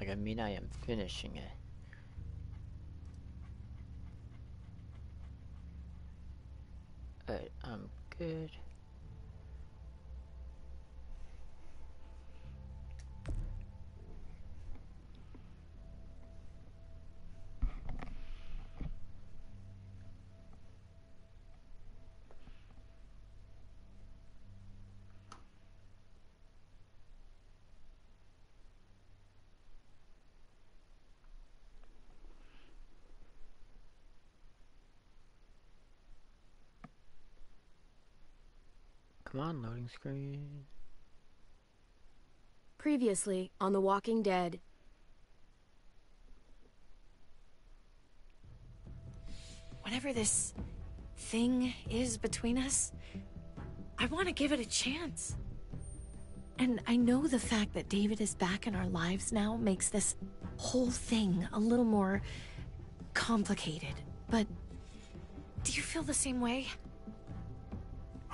Like, I mean, I am finishing it. I'm good. Come on, loading screen. Previously on The Walking Dead. Whatever this thing is between us, I want to give it a chance. And I know the fact that David is back in our lives now makes this whole thing a little more complicated. But do you feel the same way?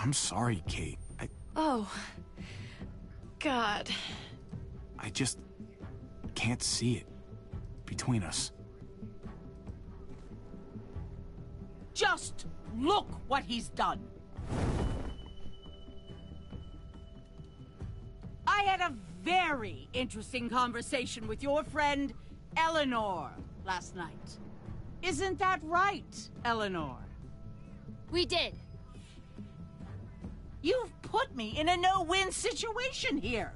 I'm sorry, Kate. I, Oh, God. I just can't see it between us. Just look what he's done. I had a very interesting conversation with your friend Eleanor last night. Isn't that right, Eleanor? We did. You've put me in a no-win situation here.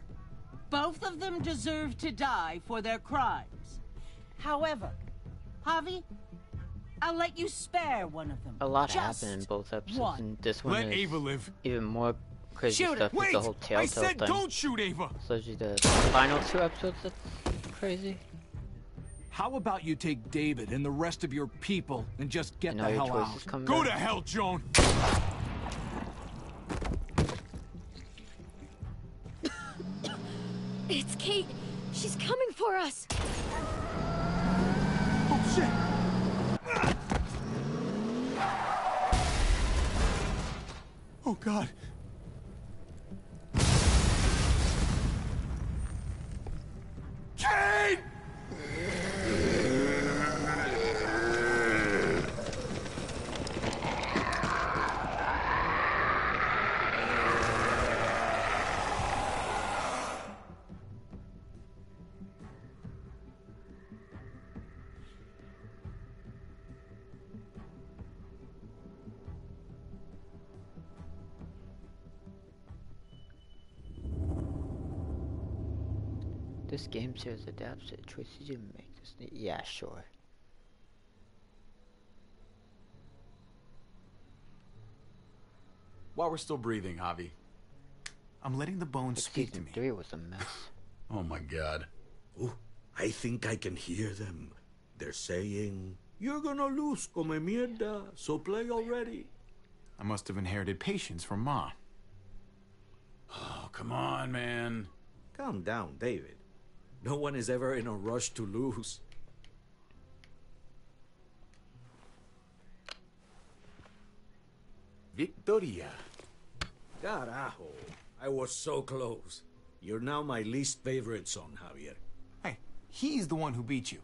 Both of them deserve to die for their crimes. However, Javi, I'll let you spare one of them. A lot Just happened in both episodes, one. and this one Let is Ava live. even more crazy Shoot stuff with Wait! the whole Telltale I said thing. don't shoot Ava! Especially the final two episodes, that's crazy. How about you take David and the rest of your people and just get And the hell out? come Go to hell, Joan! It's Kate. She's coming for us. Oh, shit! Oh, God. Kate! This game series adapts to the choices you make. This, yeah, sure. While we're still breathing, Javi. I'm letting the bones But speak to season me. three was a mess. Oh my god. Oh, I think I can hear them. They're saying, You're gonna lose, come mierda, so play already. I must have inherited patience from Ma. Oh, come on, man. Calm down, David. No one is ever in a rush to lose. Victoria. Carajo, I was so close. You're now my least favorite son, Javier. Hey, he's the one who beat you.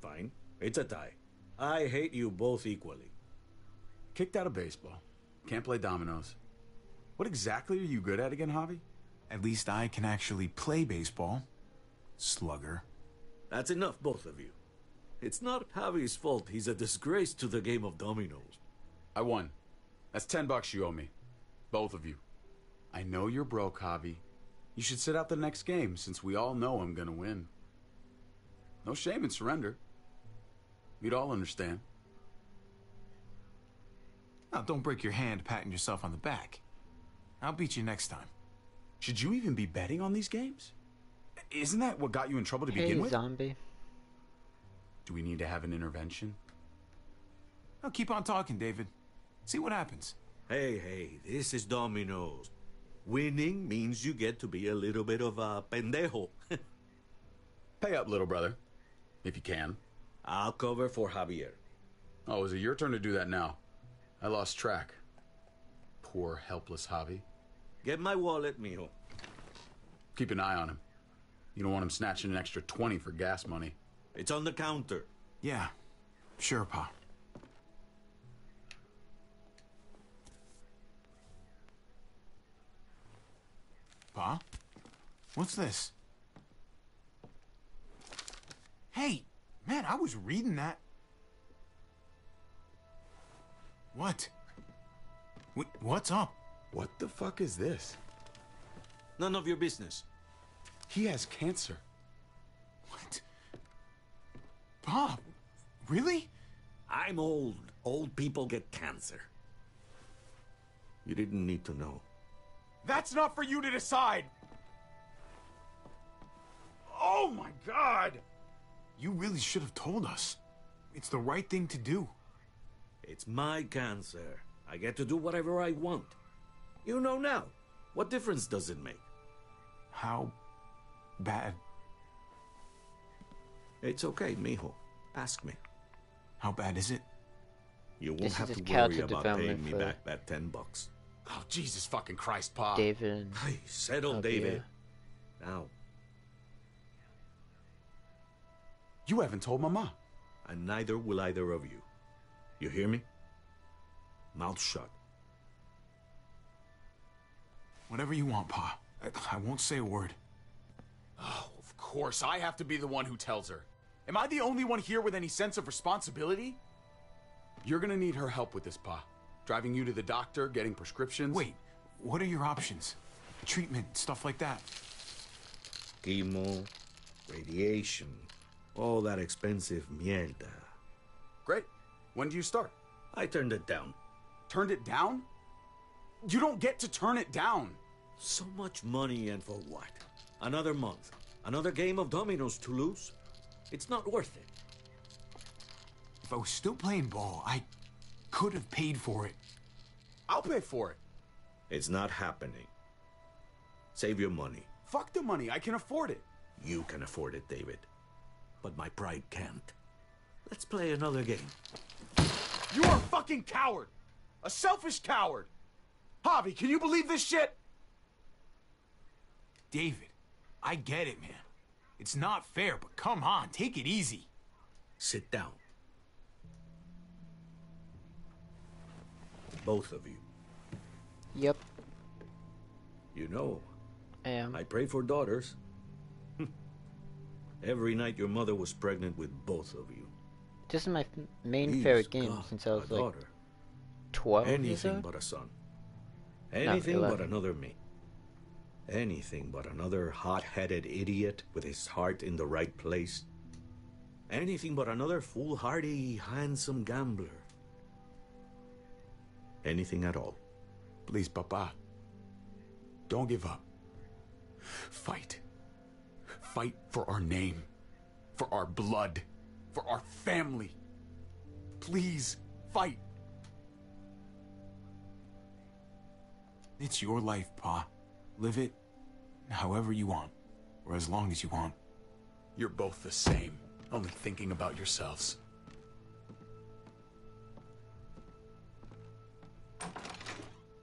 Fine, it's a tie. I hate you both equally. Kicked out of baseball. Can't play dominoes. What exactly are you good at again, Javi? At least I can actually play baseball. Slugger. That's enough, both of you. It's not Javi's fault he's a disgrace to the game of dominoes. I won. That's ten bucks you owe me. Both of you. I know you're broke, Javi. You should sit out the next game since we all know I'm gonna win. No shame in surrender. We'd all understand. Now, don't break your hand patting yourself on the back. I'll beat you next time. Should you even be betting on these games? Isn't that what got you in trouble to Hey, begin with? zombie. Do we need to have an intervention? Now, keep on talking, David. See what happens. Hey, hey, this is dominoes. Winning means you get to be a little bit of a pendejo. Pay up, little brother. If you can. I'll cover for Javier. Oh, is it your turn to do that now? I lost track. Poor, helpless Javi. Get my wallet, mijo. Keep an eye on him. You don't want him snatching an extra 20 for gas money. It's on the counter. Yeah, sure, Pa. Pa? What's this? Hey, man, I was reading that. What? What what's up? What the fuck is this? None of your business. He has cancer. What? Bob, really? I'm old. Old people get cancer. You didn't need to know. That's not for you to decide. Oh my god! You really should have told us. It's the right thing to do. It's my cancer. I get to do whatever I want. You know now. What difference does it make? How bad? It's okay, mijo. Ask me. How bad is it? You won't This have to worry about paying me back that ten bucks. Oh, Jesus fucking Christ, Pa. David and Hey, settle, Javier. David. Now, You haven't told Mama. and neither will either of you. You hear me? Mouth shut. Whatever you want, Pa. I, I won't say a word. Oh, of course, I have to be the one who tells her. Am I the only one here with any sense of responsibility? You're gonna need her help with this, Pa. Driving you to the doctor, getting prescriptions. Wait, what are your options? Treatment, stuff like that. Chemo, radiation, all that expensive mierda. Great. When do you start? I turned it down. Turned it down? You don't get to turn it down. So much money and for what? Another month. Another game of dominoes to lose? It's not worth it. If I was still playing ball, I could have paid for it. I'll pay for it. It's not happening. Save your money. Fuck the money. I can afford it. You can afford it, David. But my pride can't. Let's play another game. You are a fucking coward. A selfish coward. Javi, can you believe this shit? David, I get it, man. It's not fair, but come on, take it easy. Sit down. Both of you. Yep, You know, I am. I pray for daughters. Every night your mother was pregnant with both of you. This is my f- main Please, favorite game God, since I was like daughter. 12 years Anything but a son. Anything but another me. Anything but another hot headed idiot with his heart in the right place. Anything but another foolhardy, handsome gambler. Anything at all. Please, Papa. Don't give up. Fight. Fight for our name, for our blood, for our family. Please, fight. It's your life, Pa. Live it however you want, or as long as you want. You're both the same, only thinking about yourselves.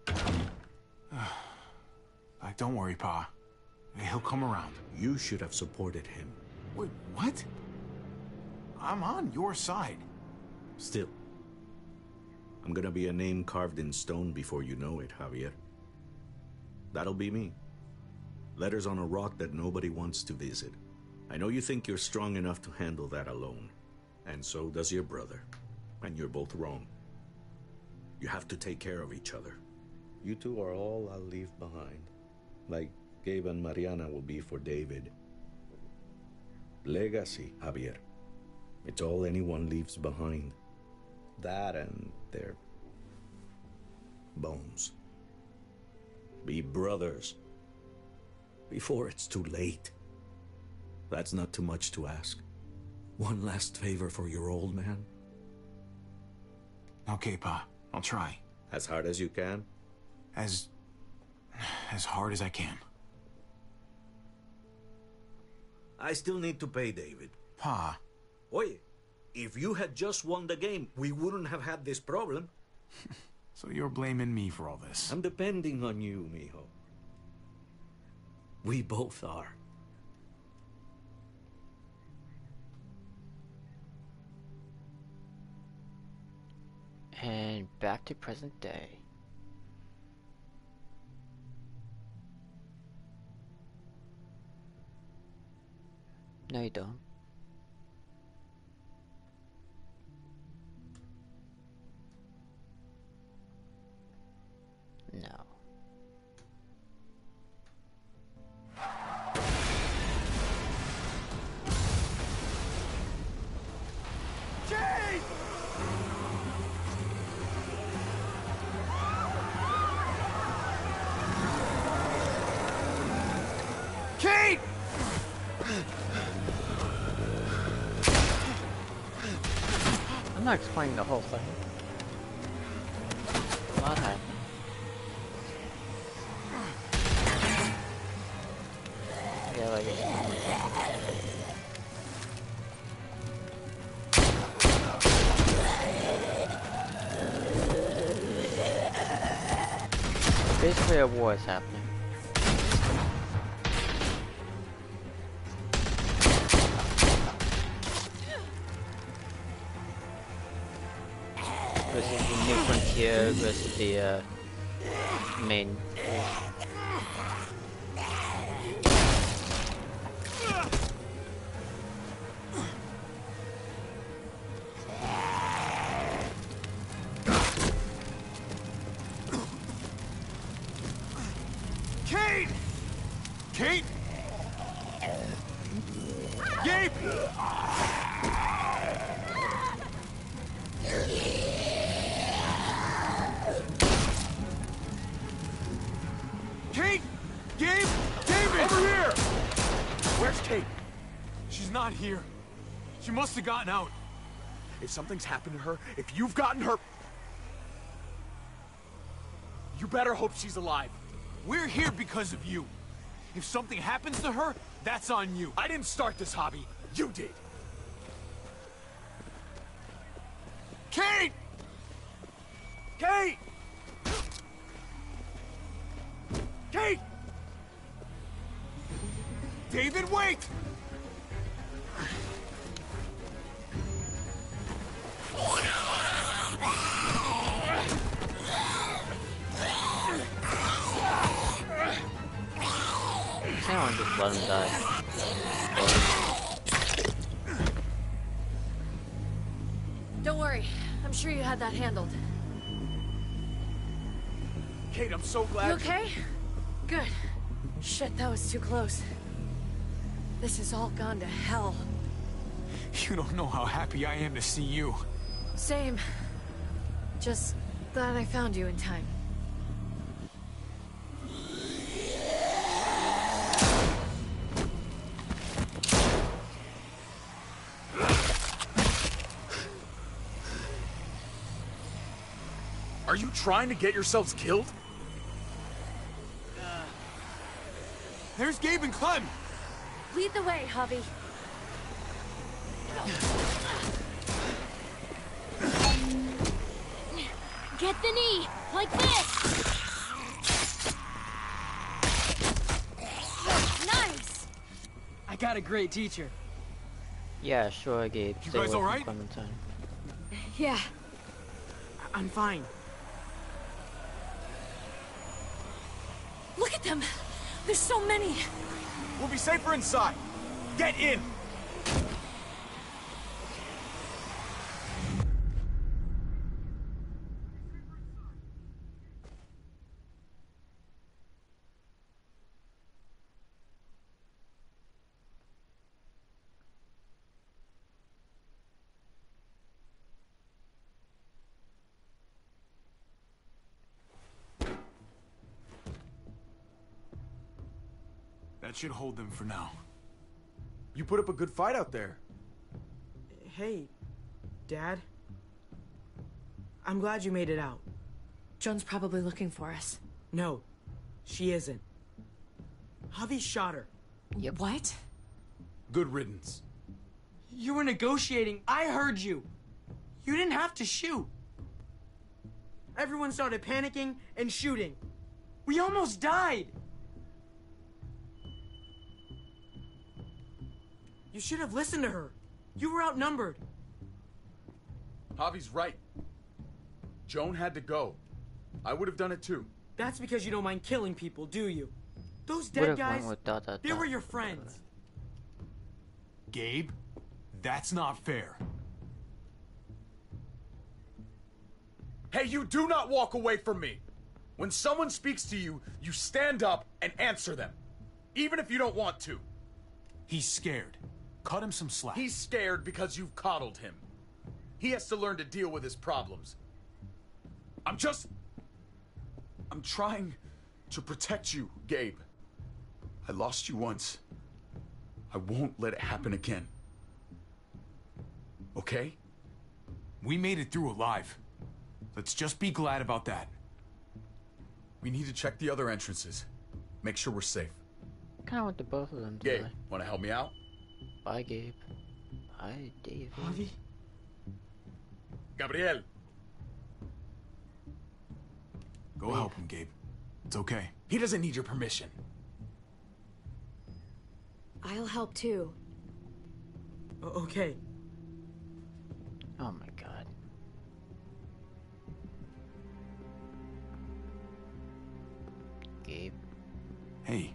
Don't worry, Pa. He'll come around. You should have supported him. Wait, what? I'm on your side. Still, I'm gonna be a name carved in stone before you know it, Javier. That'll be me. Letters on a rock that nobody wants to visit. I know you think you're strong enough to handle that alone. And so does your brother. And you're both wrong. You have to take care of each other. You two are all I'll leave behind. Like Gabe and Mariana will be for David. Legacy, Javier. It's all anyone leaves behind. That and their bones. Be brothers. Before it's too late. That's not too much to ask. One last favor for your old man. Okay, Pa. I'll try. As hard as you can. As. as hard as I can. I still need to pay David. Pa. Oye, if you had just won the game, we wouldn't have had this problem. So you're blaming me for all this. I'm depending on you, mijo. We both are. And back to present day. No, you don't. No. Kate! I'm not explaining the whole thing. Basically, a war is happening. the New Frontier versus the uh, main. Have gotten out. If something's happened to her, if you've gotten her... You better hope she's alive. We're here because of you. If something happens to her, that's on you. I didn't start this hobby. You did. I'm sure you had that handled. Kate, I'm so glad. You okay? Good. Shit, that was too close. This has all gone to hell. You don't know how happy I am to see you. Same. Just glad I found you in time. You trying to get yourselves killed? There's Gabe and Clem. Lead the way, Javi. Get the knee, like this. Nice. I got a great teacher. Yeah, sure, Gabe. You Stay guys away from alright? Clementine. Yeah. I'm fine. Look at them. There's so many. We'll be safer inside. Get in. Should hold them for now. You put up a good fight out there. Hey, Dad. I'm glad you made it out. Joan's probably looking for us. No, she isn't. Javi shot her. What? Good riddance. You were negotiating. I heard you. You didn't have to shoot. Everyone started panicking and shooting. We almost died. You should have listened to her. You were outnumbered. Javi's right. Joan had to go. I would have done it too. That's because you don't mind killing people, do you? Those dead guys, went with dot, dot, they dot, were your friends. Gabe, that's not fair. Hey, you do not walk away from me. When someone speaks to you, you stand up and answer them. Even if you don't want to. He's scared. Cut him some slack. He's scared because you've coddled him. He has to learn to deal with his problems. I'm just. I'm trying to protect you, Gabe. I lost you once. I won't let it happen again. Okay? We made it through alive. Let's just be glad about that. We need to check the other entrances. Make sure we're safe. Kind of want the both of them to Gabe, want to help me out? Bye, Gabe. Bye, David. Javi? Gabriel, Go help him, Gabe. It's okay. he doesn't need your permission. I'll help too. Okay. Oh my god. Gabe. Hey,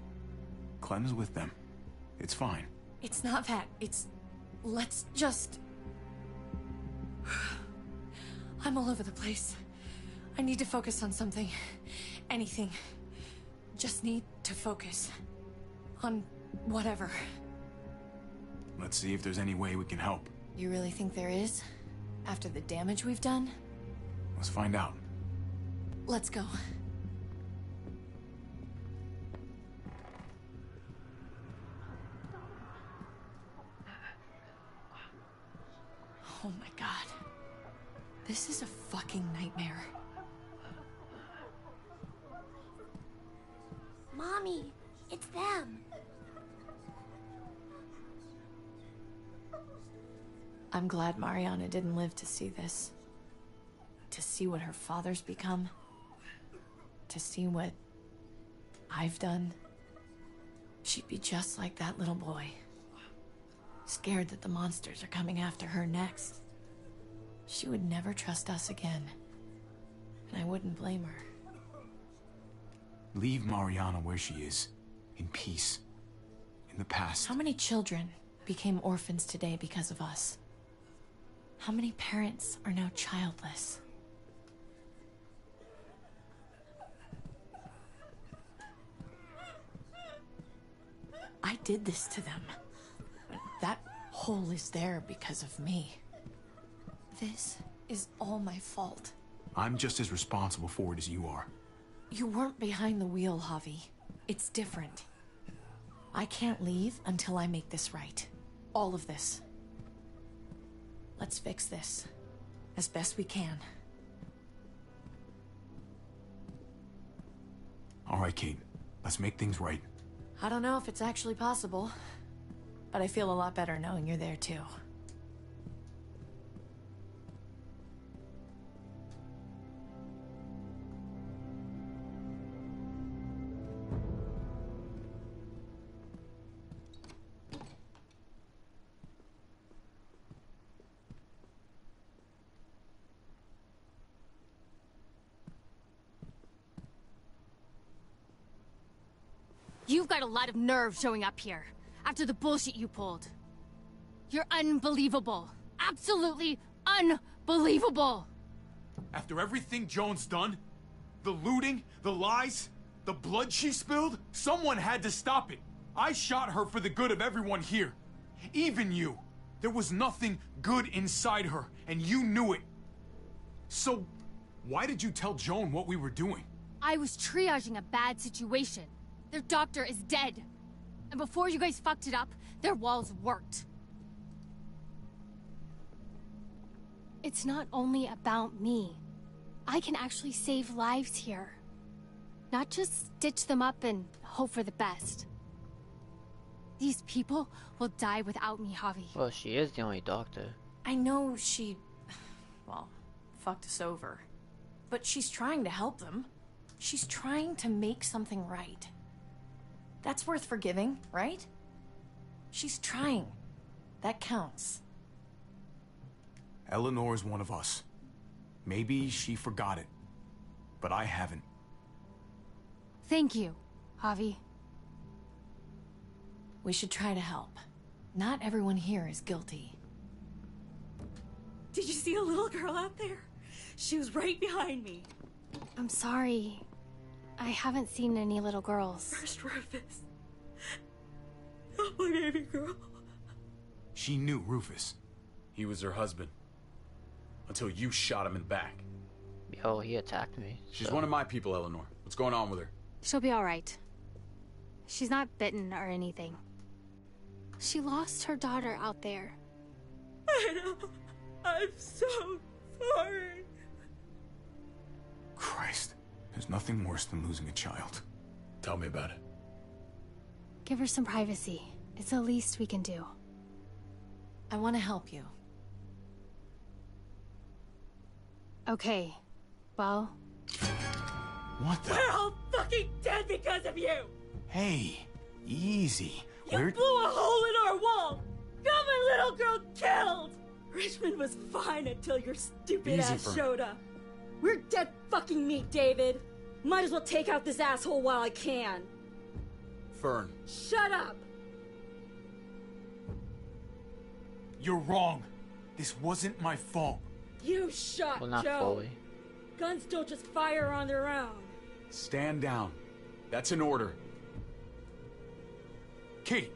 Clem's with them. It's fine. It's not that. It's. Let's just. I'm all over the place. I need to focus on something. Anything. Just need to focus. On whatever. Let's see if there's any way we can help. You really think there is? After the damage we've done? Let's find out. Let's go. Oh my god. This is a fucking nightmare. Mommy, it's them. I'm glad Mariana didn't live to see this. To see what her father's become. To see what I've done. She'd be just like that little boy. Scared that the monsters are coming after her next. She would never trust us again. And I wouldn't blame her. Leave Mariana where she is. In peace. In the past. How many children became orphans today because of us? How many parents are now childless? I did this to them. That hole is there because of me. This is all my fault. I'm just as responsible for it as you are. You weren't behind the wheel, Javi. It's different. I can't leave until I make this right. All of this. Let's fix this. As best we can. All right, Kate. Let's make things right. I don't know if it's actually possible, but I feel a lot better knowing you're there too. You've got a lot of nerve showing up here after the bullshit you pulled. You're unbelievable. Absolutely unbelievable. After everything Joan's done, the looting, the lies, the blood she spilled, someone had to stop it. I shot her for the good of everyone here. Even you. There was nothing good inside her, and you knew it. So, why did you tell Joan what we were doing? I was triaging a bad situation. Their doctor is dead. And before you guys fucked it up, their walls worked. It's not only about me. I can actually save lives here. Not just stitch them up and hope for the best. These people will die without me, Javi. Well, she is the only doctor. I know she. well, fucked us over. But she's trying to help them. She's trying to make something right. That's worth forgiving, right? She's trying. That counts. Eleanor is one of us. Maybe she forgot it. But I haven't. Thank you, Javi. We should try to help. Not everyone here is guilty. Did you see a little girl out there? She was right behind me. I'm sorry. I haven't seen any little girls. First Rufus. Oh, my baby girl. She knew Rufus. He was her husband. Until you shot him in the back. Yo, he attacked me. She's so- one of my people, Eleanor. What's going on with her? She'll be alright. She's not bitten or anything. She lost her daughter out there. I know. I'm so sorry. Christ. There's nothing worse than losing a child. Tell me about it. Give her some privacy. It's the least we can do. I want to help you. Okay. Well, What the? We're all fucking dead because of you. Hey, easy. You We're... blew a hole in our wall. Got my little girl killed. Richmond was fine until your stupid Easy, ass showed up. We're dead fucking meat, David. Might as well take out this asshole while I can. Fern. Shut up. You're wrong. This wasn't my fault. You shot Well, not Joe. fully. Guns don't just fire on their own. Stand down. That's an order. Kate,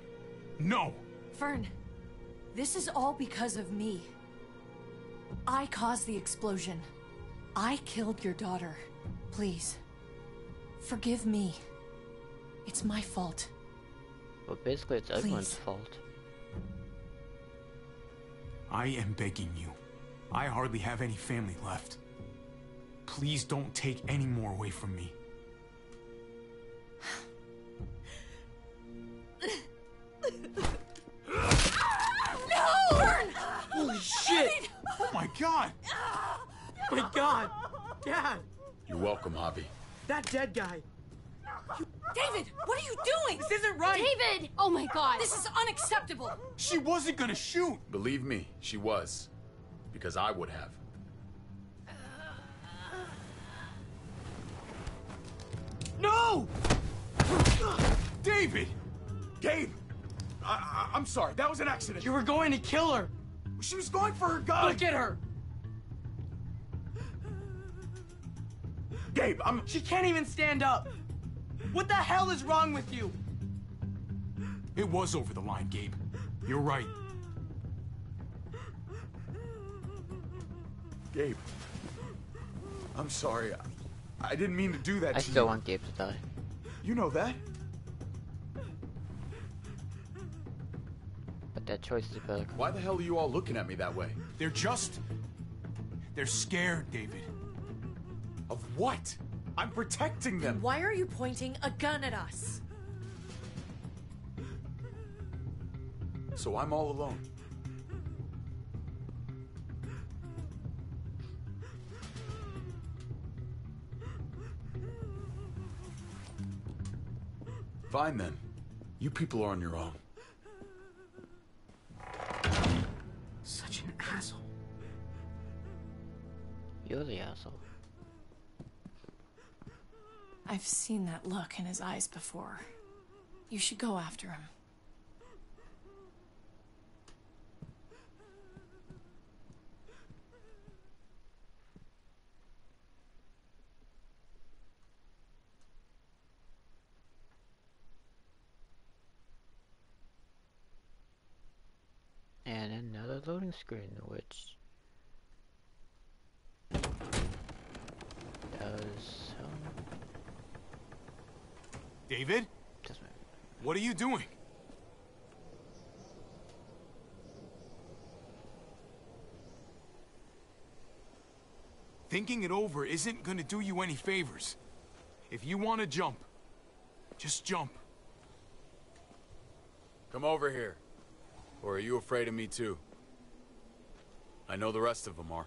no. Fern, this is all because of me. I caused the explosion. I killed your daughter. Please, forgive me. It's my fault. Well, basically, it's everyone's fault. I am begging you. I hardly have any family left. Please don't take any more away from me. no! Holy shit! Oh my god! My god! Dad! You're welcome, Javi. That dead guy! David, what are you doing? This isn't right! David! Oh my god! This is unacceptable. She wasn't gonna shoot! Believe me, she was. Because I would have. No! David! Gabe! I, I, I'm sorry, that was an accident. You were going to kill her! She was going for her gun! Look at her! Gabe, I'm. She can't even stand up! What the hell is wrong with you? It was over the line, Gabe. You're right. Gabe. I'm sorry. I, I didn't mean to do that I to still you. want Gabe to die. You know that? But that choice is better. Why the hell are you all looking at me that way? They're just. They're scared, David. Of what? I'm protecting them. Why are you pointing a gun at us? So I'm all alone. Fine then. You people are on your own. I've seen that look in his eyes before. You should go after him. And another loading screen, which does um, David? What are you doing? Thinking it over isn't gonna do you any favors. If you want to jump, just jump. Come over here. Or are you afraid of me too? I know the rest of them are.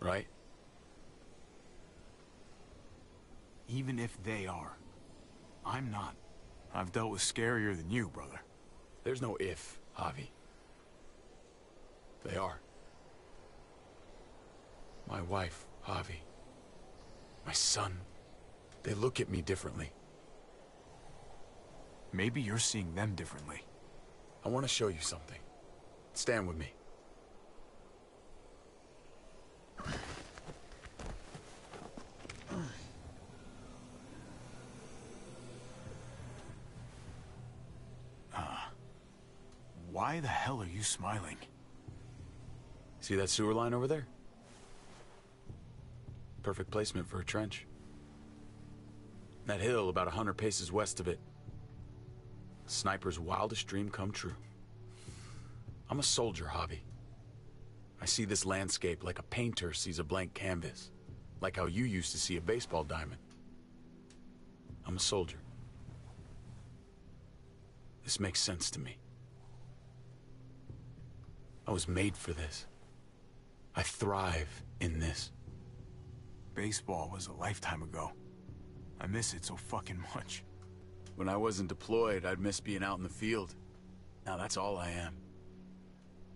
Right? Even if they are. I'm not. I've dealt with scarier than you, brother. There's no if, Javi. They are. My wife, Javi. My son. They look at me differently. Maybe you're seeing them differently. I want to show you something. Stand with me. Why the hell are you smiling? See that sewer line over there? Perfect placement for a trench. That hill about a hundred paces west of it. Sniper's wildest dream come true. I'm a soldier, Javi. I see this landscape like a painter sees a blank canvas. Like how you used to see a baseball diamond. I'm a soldier. This makes sense to me. I was made for this. I thrive in this. Baseball was a lifetime ago. I miss it so fucking much. When I wasn't deployed, I'd miss being out in the field. Now that's all I am.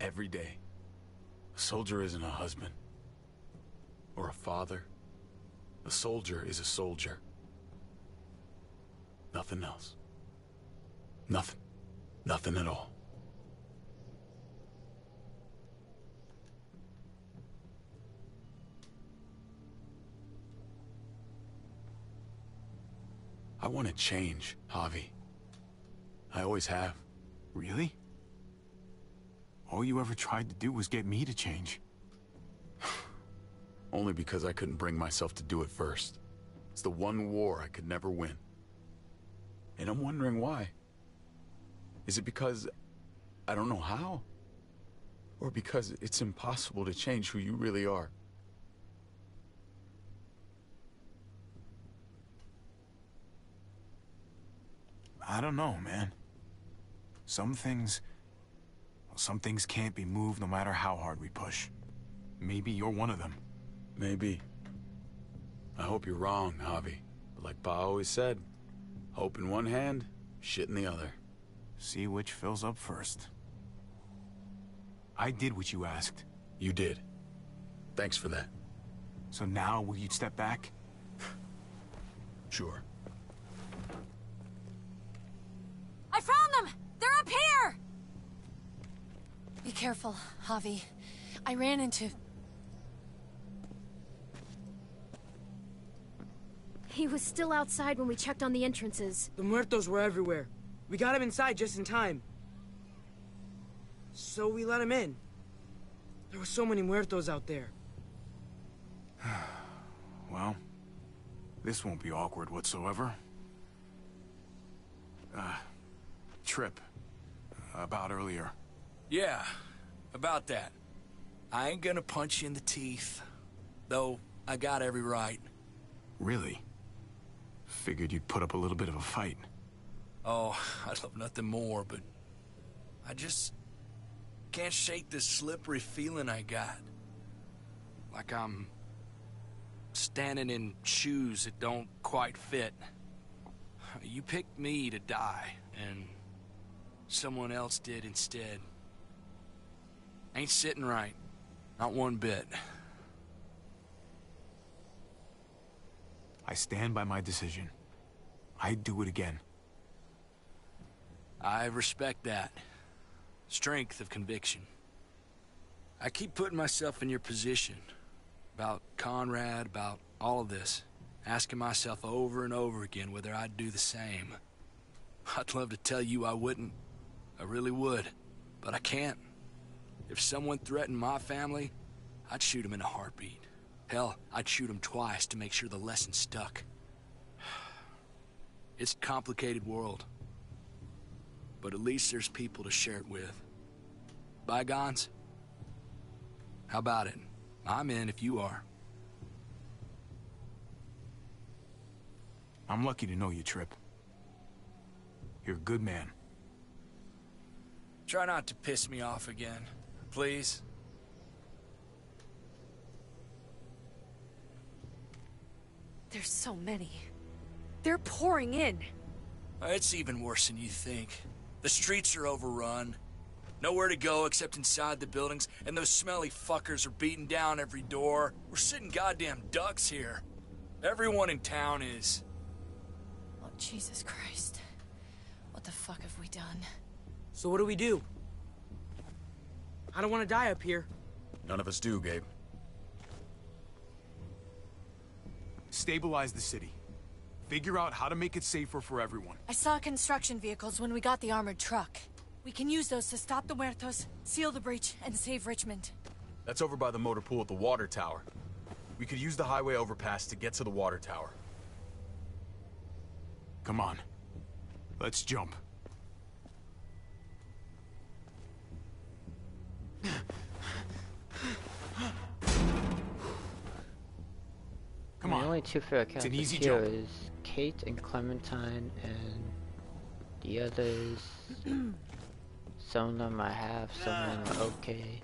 Every day. A soldier isn't a husband. Or a father. A soldier is a soldier. Nothing else. Nothing. Nothing at all. I want to change, Javi. I always have. Really? All you ever tried to do was get me to change. Only because I couldn't bring myself to do it first. It's the one war I could never win. And I'm wondering why. Is it because I don't know how? Or because it's impossible to change who you really are? I don't know, man. Some things... well, some things can't be moved no matter how hard we push. Maybe you're one of them. Maybe. I hope you're wrong, Javi. But like Pa always said, hope in one hand, shit in the other. See which fills up first. I did what you asked. You did. Thanks for that. So now, will you step back? Sure. I found them! They're up here! Be careful, Javi. I ran into... He was still outside when we checked on the entrances. The muertos were everywhere. We got him inside just in time. So we let him in. There were so many muertos out there. Well, this won't be awkward whatsoever. Uh, Tripp. About earlier. Yeah, about that. I ain't gonna punch you in the teeth. Though, I got every right. Really? Figured you'd put up a little bit of a fight. Oh, I'd love nothing more, but... I just... can't shake this slippery feeling I got. Like I'm... standing in shoes that don't quite fit. You picked me to die, and someone else did instead. Ain't sitting right. Not one bit. I stand by my decision. I'd do it again. I respect that. Strength of conviction. I keep putting myself in your position. About Conrad, about all of this. Asking myself over and over again whether I'd do the same. I'd love to tell you I wouldn't. I really would. But I can't. If someone threatened my family, I'd shoot him in a heartbeat. Hell, I'd shoot him twice to make sure the lesson stuck. It's a complicated world. But at least there's people to share it with. Bygones? How about it? I'm in if you are. I'm lucky to know you, Tripp. You're a good man. Try not to piss me off again, please. There's so many. They're pouring in. Uh, it's even worse than you think. The streets are overrun. Nowhere to go except inside the buildings, and those smelly fuckers are beating down every door. We're sitting goddamn ducks here. Everyone in town is. Oh, Jesus Christ. What the fuck have we done? So what do we do? I don't want to die up here. None of us do, Gabe. Stabilize the city. Figure out how to make it safer for everyone. I saw construction vehicles when we got the armored truck. We can use those to stop the Muertos, seal the breach, and save Richmond. That's over by the motor pool at the water tower. We could use the highway overpass to get to the water tower. Come on. Let's jump. Come on. the only two fair It's an easy here jump. is Kate and Clementine, and the others. some of them I have, some of them are okay.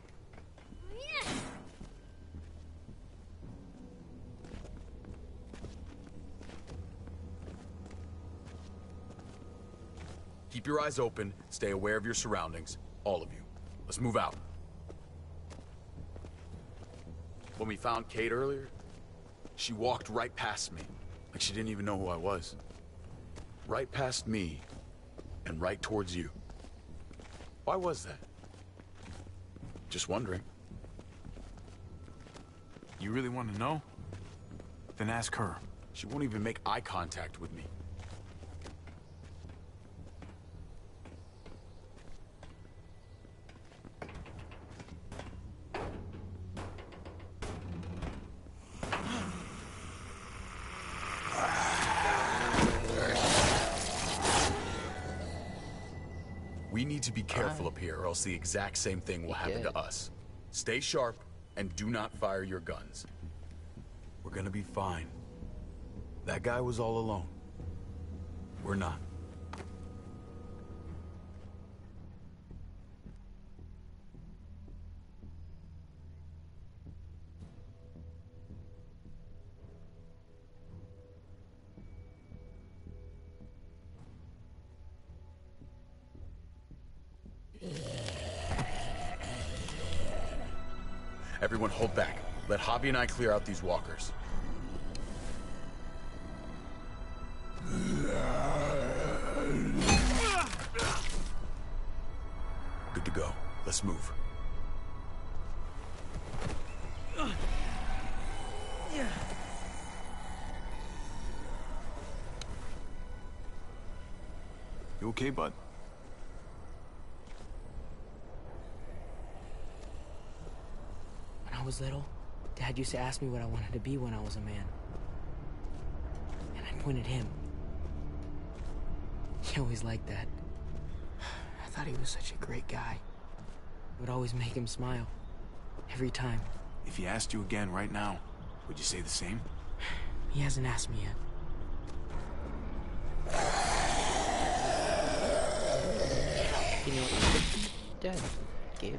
Keep your eyes open, stay aware of your surroundings. All of you. Let's move out. When we found Kate earlier, she walked right past me, like she didn't even know who I was. Right past me, and right towards you. Why was that? Just wondering. You really want to know? Then ask her. She won't even make eye contact with me. Else the exact same thing will happen did. to us. Stay sharp, and do not fire your guns. We're gonna be fine. That guy was all alone. We're not. Hold back. Let Hobby and I clear out these walkers. Good to go. Let's move. You okay, bud? When I was little, Dad used to ask me what I wanted to be when I was a man. And I pointed him. He always liked that. I thought he was such a great guy. It would always make him smile. Every time. If he asked you again right now, would you say the same? He hasn't asked me yet. You know, he's dead, Gabe.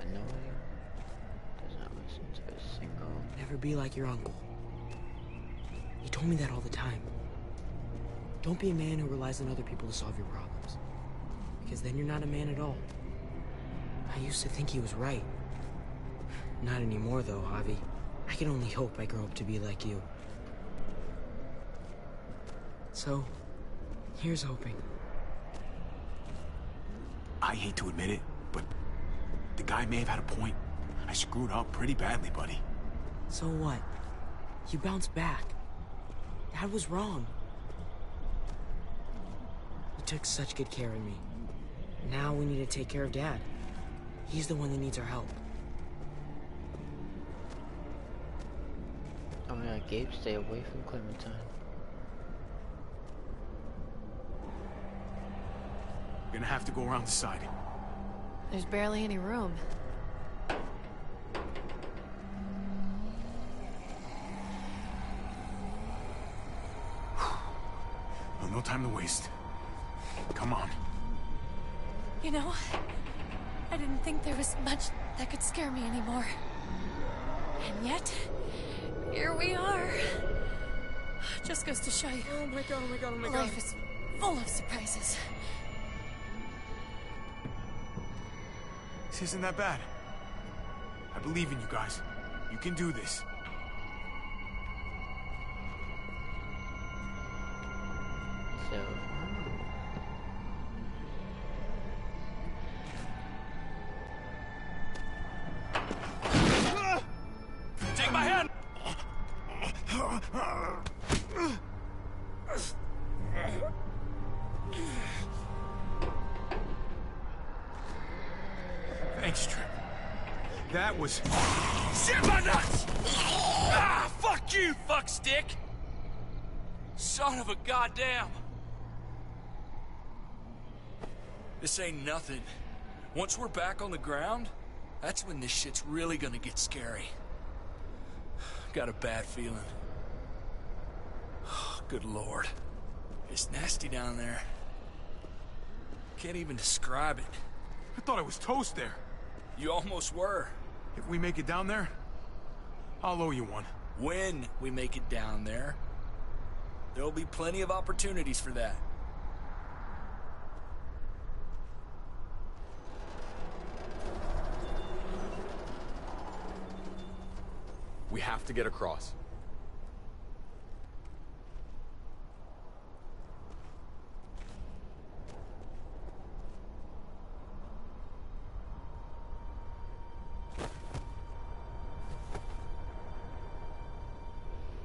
Annoying. Does not listen to a single. Never be like your uncle. He told me that all the time. Don't be a man who relies on other people to solve your problems. Because then you're not a man at all. I used to think he was right. Not anymore, though, Javi. I can only hope I grow up to be like you. So, here's hoping. I hate to admit it, but the guy may have had a point. I screwed up pretty badly, buddy. So what? You bounced back. Dad was wrong. You took such good care of me. Now we need to take care of Dad. He's the one that needs our help. Oh yeah, Gabe, stay away from Clementine. We're gonna have to go around the side. There's barely any room. Didn't think there was much that could scare me anymore. And yet, here we are. Just goes to show you. Oh my god, oh my god, oh my god. Life is full of surprises. This isn't that bad. I believe in you guys. You can do this. Nothing. Once we're back on the ground, that's when this shit's really gonna get scary. Got a bad feeling. Good lord. It's nasty down there. Can't even describe it. I thought I was toast there. You almost were. If we make it down there, I'll owe you one. When we make it down there, there'll be plenty of opportunities for that. We have to get across.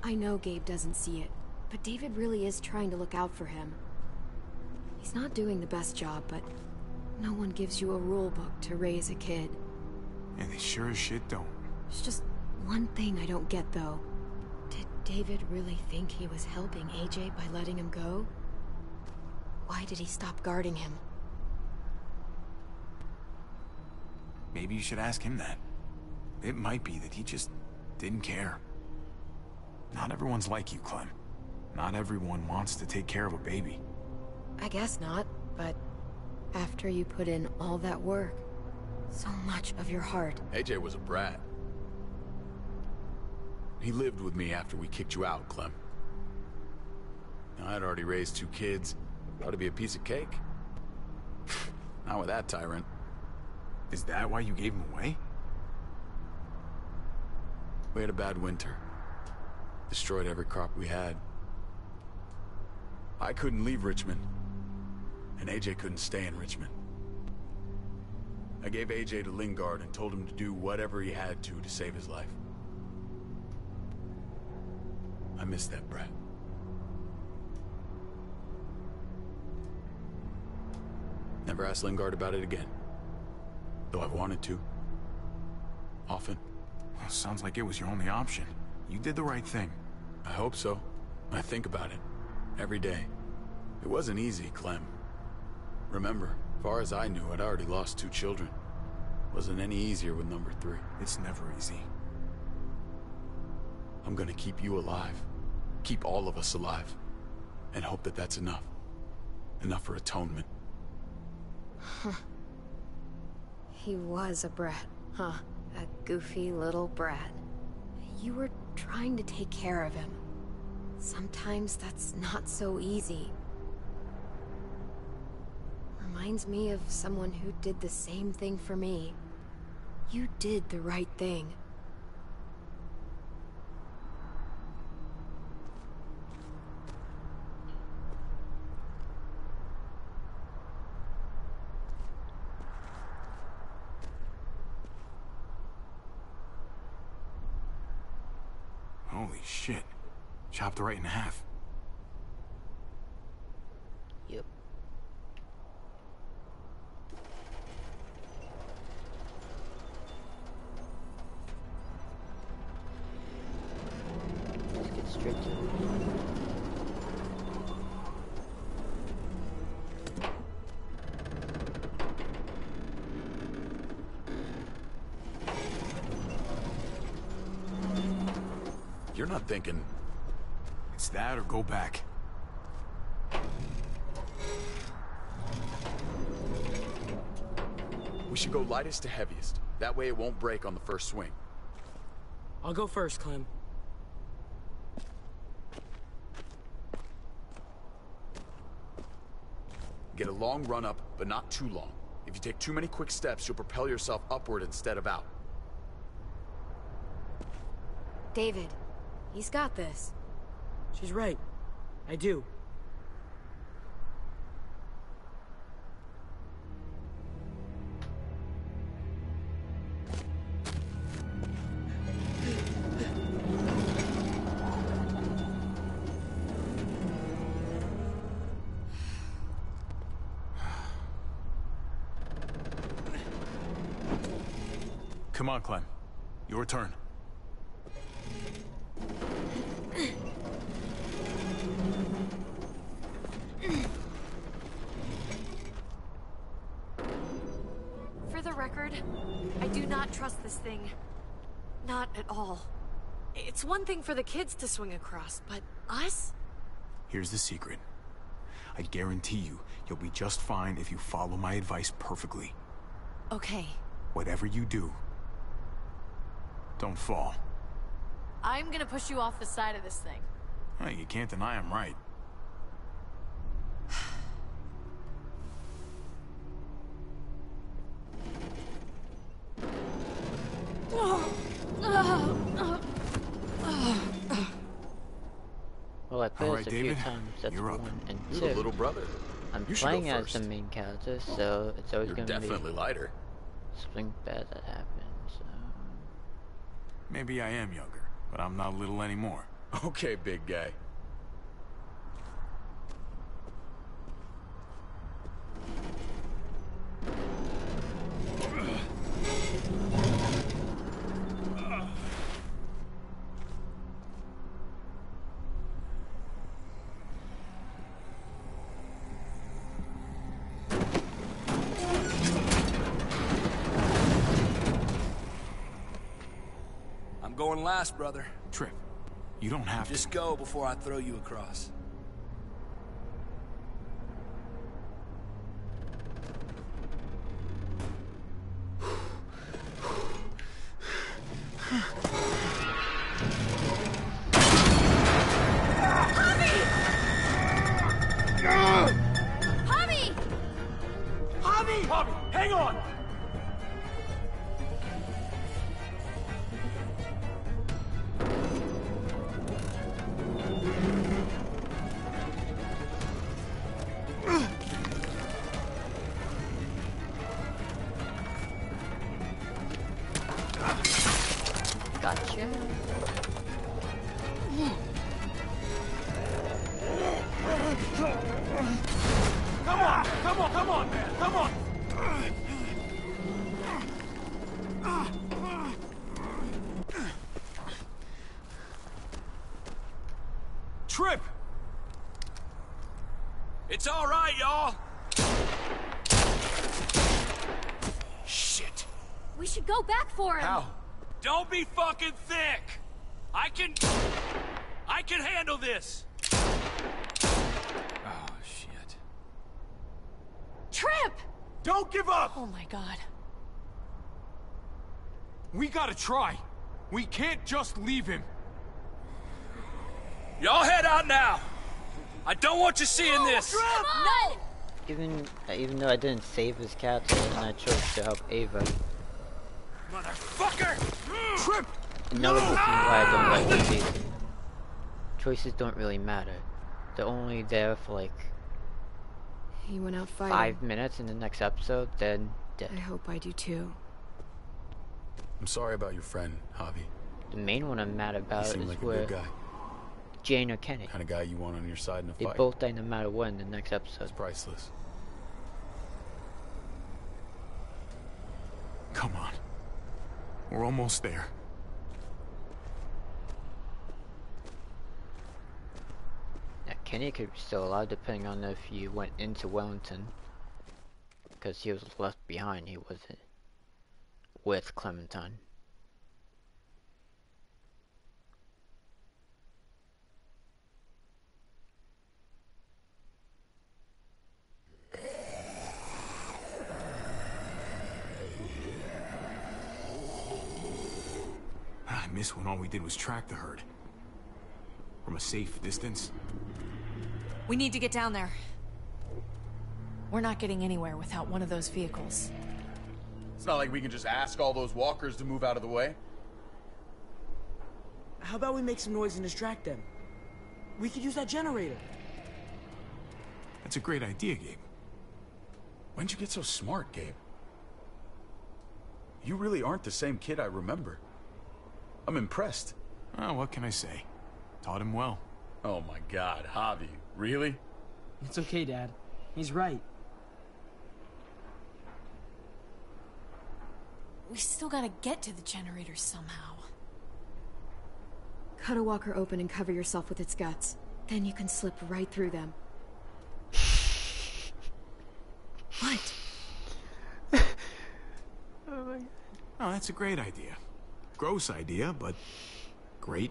I know Gabe doesn't see it, but David really is trying to look out for him. He's not doing the best job, but no one gives you a rule book to raise a kid. And they sure as shit don't. There's just one thing I don't get, though. Did David really think he was helping AJ by letting him go? Why did he stop guarding him? Maybe you should ask him that. It might be that he just didn't care. Not everyone's like you, Clem. Not everyone wants to take care of a baby. I guess not, but after you put in all that work, so much of your heart, AJ was a brat. He lived with me after we kicked you out, Clem. Now, I'd already raised two kids. Ought to be a piece of cake. Not with that tyrant. Is that why you gave him away? We had a bad winter. Destroyed every crop we had. I couldn't leave Richmond. And AJ couldn't stay in Richmond. I gave AJ to Lingard and told him to do whatever he had to to save his life. I miss that brat. Never asked Lingard about it again. Though I've wanted to. Often. Well, sounds like it was your only option. You did the right thing. I hope so. I think about it. Every day. It wasn't easy, Clem. Remember, far as I knew, I'd already lost two children. Wasn't any easier with number three. It's never easy. I'm gonna keep you alive. Keep all of us alive. And hope that that's enough. Enough for atonement. Huh. he was a brat, huh? A goofy little brat. You were trying to take care of him. Sometimes that's not so easy. Reminds me of someone who did the same thing for me. You did the right thing. Holy shit. Chopped right in half. Yep. Let's get straight to it. You're not thinking... It's that or go back. We should go lightest to heaviest. That way it won't break on the first swing. I'll go first, Clem. Get a long run up, but not too long. If you take too many quick steps, you'll propel yourself upward instead of out. David, he's got this. She's right. I do. Come on, Clem. Your turn. For the record, I do not trust this thing. Not at all. It's one thing for the kids to swing across, but us? Here's the secret. I guarantee you, you'll be just fine if you follow my advice perfectly. Okay. Whatever you do, don't fall. I'm gonna push you off the side of this thing. Hey, you can't deny I'm right. Few times. That's you're up. one and You're two. little brother. I'm You playing as first. the main character, so it's always You're gonna definitely be lighter. something bad that happens. So. Maybe I am younger, but I'm not little anymore. Okay, big guy. Last, brother. Tripp, you don't have to Just go before I throw you across. God. We gotta try. We can't just leave him. Y'all head out now. I don't want you seeing this. No! Even even though I didn't save his character and I chose to help Ava, Motherfucker! Tripp! another reason why I don't like ah! this season. Choices don't really matter. They're only there for like He went out fighting. five minutes in the next episode, then dead. I hope I do too. I'm sorry about your friend, Javi. The main one I'm mad He about seemed is like a where good guy. Jane or Kenny. Kind of guy you want on your side in a They fight. both die no matter what in the next episode. It's priceless. Come on. We're almost there. Now Kenny could be still alive depending on if you went into Wellington. Because he was left behind, he wasn't with Clementine. Ah, I miss when all we did was track the herd. From a safe distance. We need to get down there. We're not getting anywhere without one of those vehicles. It's not like we can just ask all those walkers to move out of the way. How about we make some noise and distract them? We could use that generator. That's a great idea, Gabe. When'd you get so smart, Gabe? You really aren't the same kid I remember. I'm impressed. Oh, what can I say? Taught him well. Oh my god, Javi. Really? It's okay, Dad. He's right. We still gotta get to the generator somehow. Cut a walker open and cover yourself with its guts. Then you can slip right through them. what? Oh my god. Oh, that's a great idea. Gross idea, but great.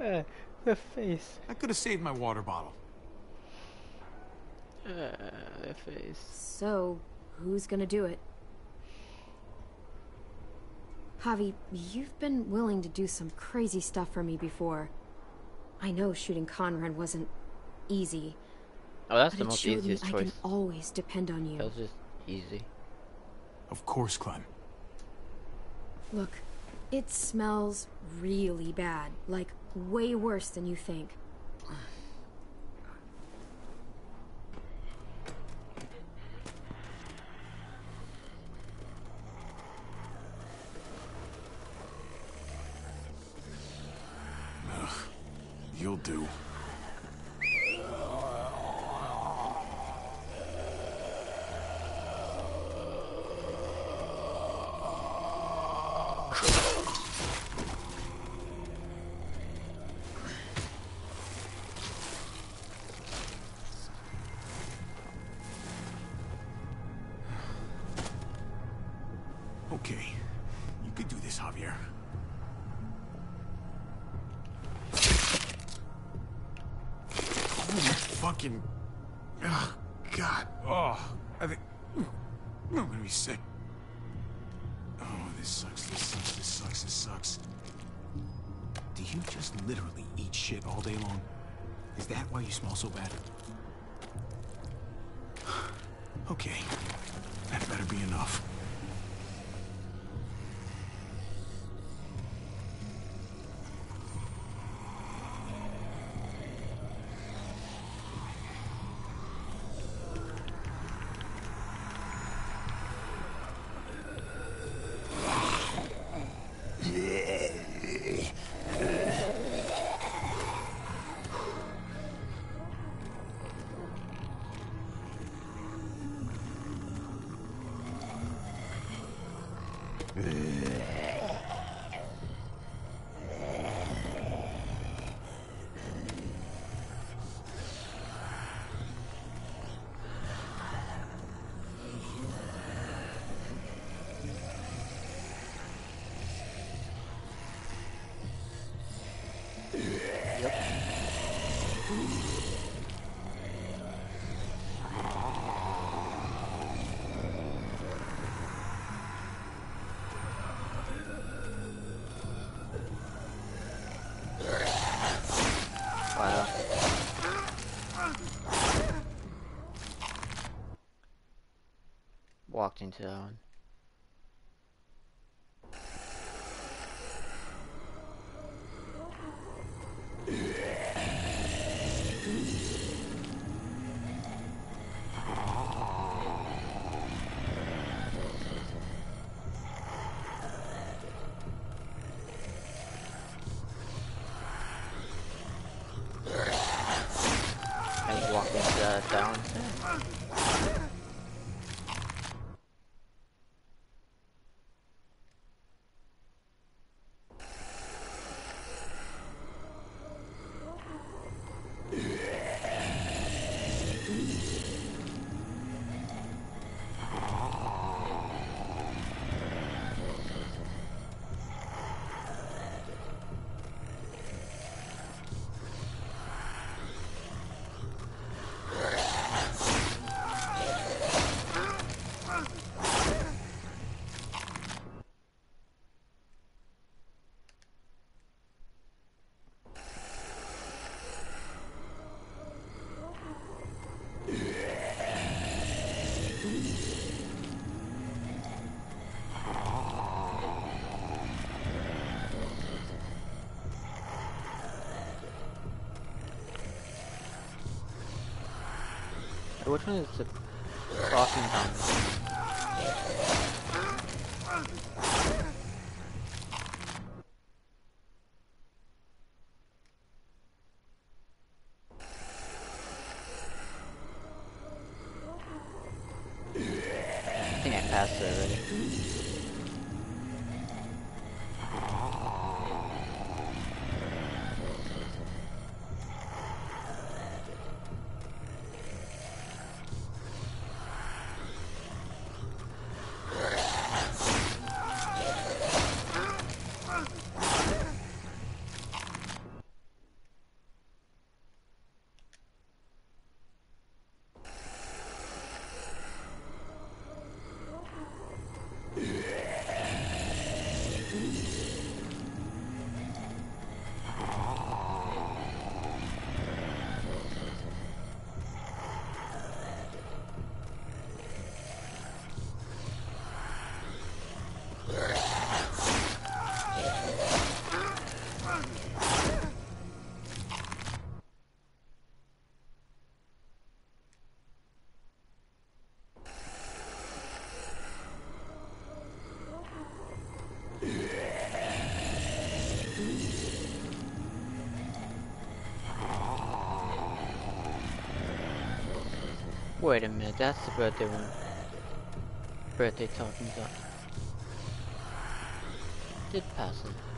Uh, the face. I could have saved my water bottle. Uh, the face. So, who's gonna do it? Javi, you've been willing to do some crazy stuff for me before. I know shooting Conrad wasn't easy. Oh, that's but the most easiest me I can always depend on you. That was just easy. Of course, Clem. Look, it smells really bad. Like, way worse than you think. You'll do. Okay. You could do this, Javier. Fucking... Oh, God. Oh, I think... I'm gonna be sick. Oh, this sucks, this sucks, this sucks, this sucks. Do you just literally eat shit all day long? Is that why you smell so bad? Okay. That better be enough. Walked into that one. I into that one. Is the talking Tom? I think I passed it already. Wait a minute, that's the birthday one. Birthday talking about. Did pass it.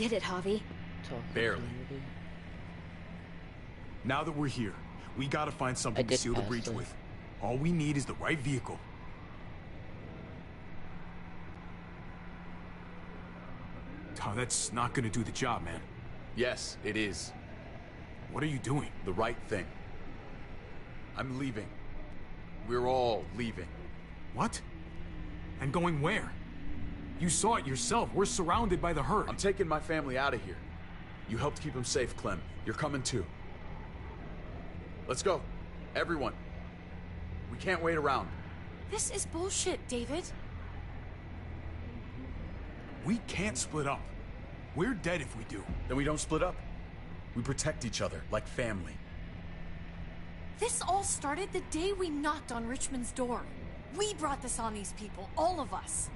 Did it, Javi. Barely. Now that we're here, we gotta find something to seal the breach it. with. All we need is the right vehicle. Oh, that's not gonna do the job, man. Yes, it is. What are you doing? The right thing. I'm leaving. We're all leaving. What? And going where? You saw it yourself. We're surrounded by the herd. I'm taking my family out of here. You helped keep them safe, Clem. You're coming too. Let's go. Everyone. We can't wait around. This is bullshit, David. We can't split up. We're dead if we do. Then we don't split up. We protect each other like family. This all started the day we knocked on Richmond's door. We brought this on these people, all of us.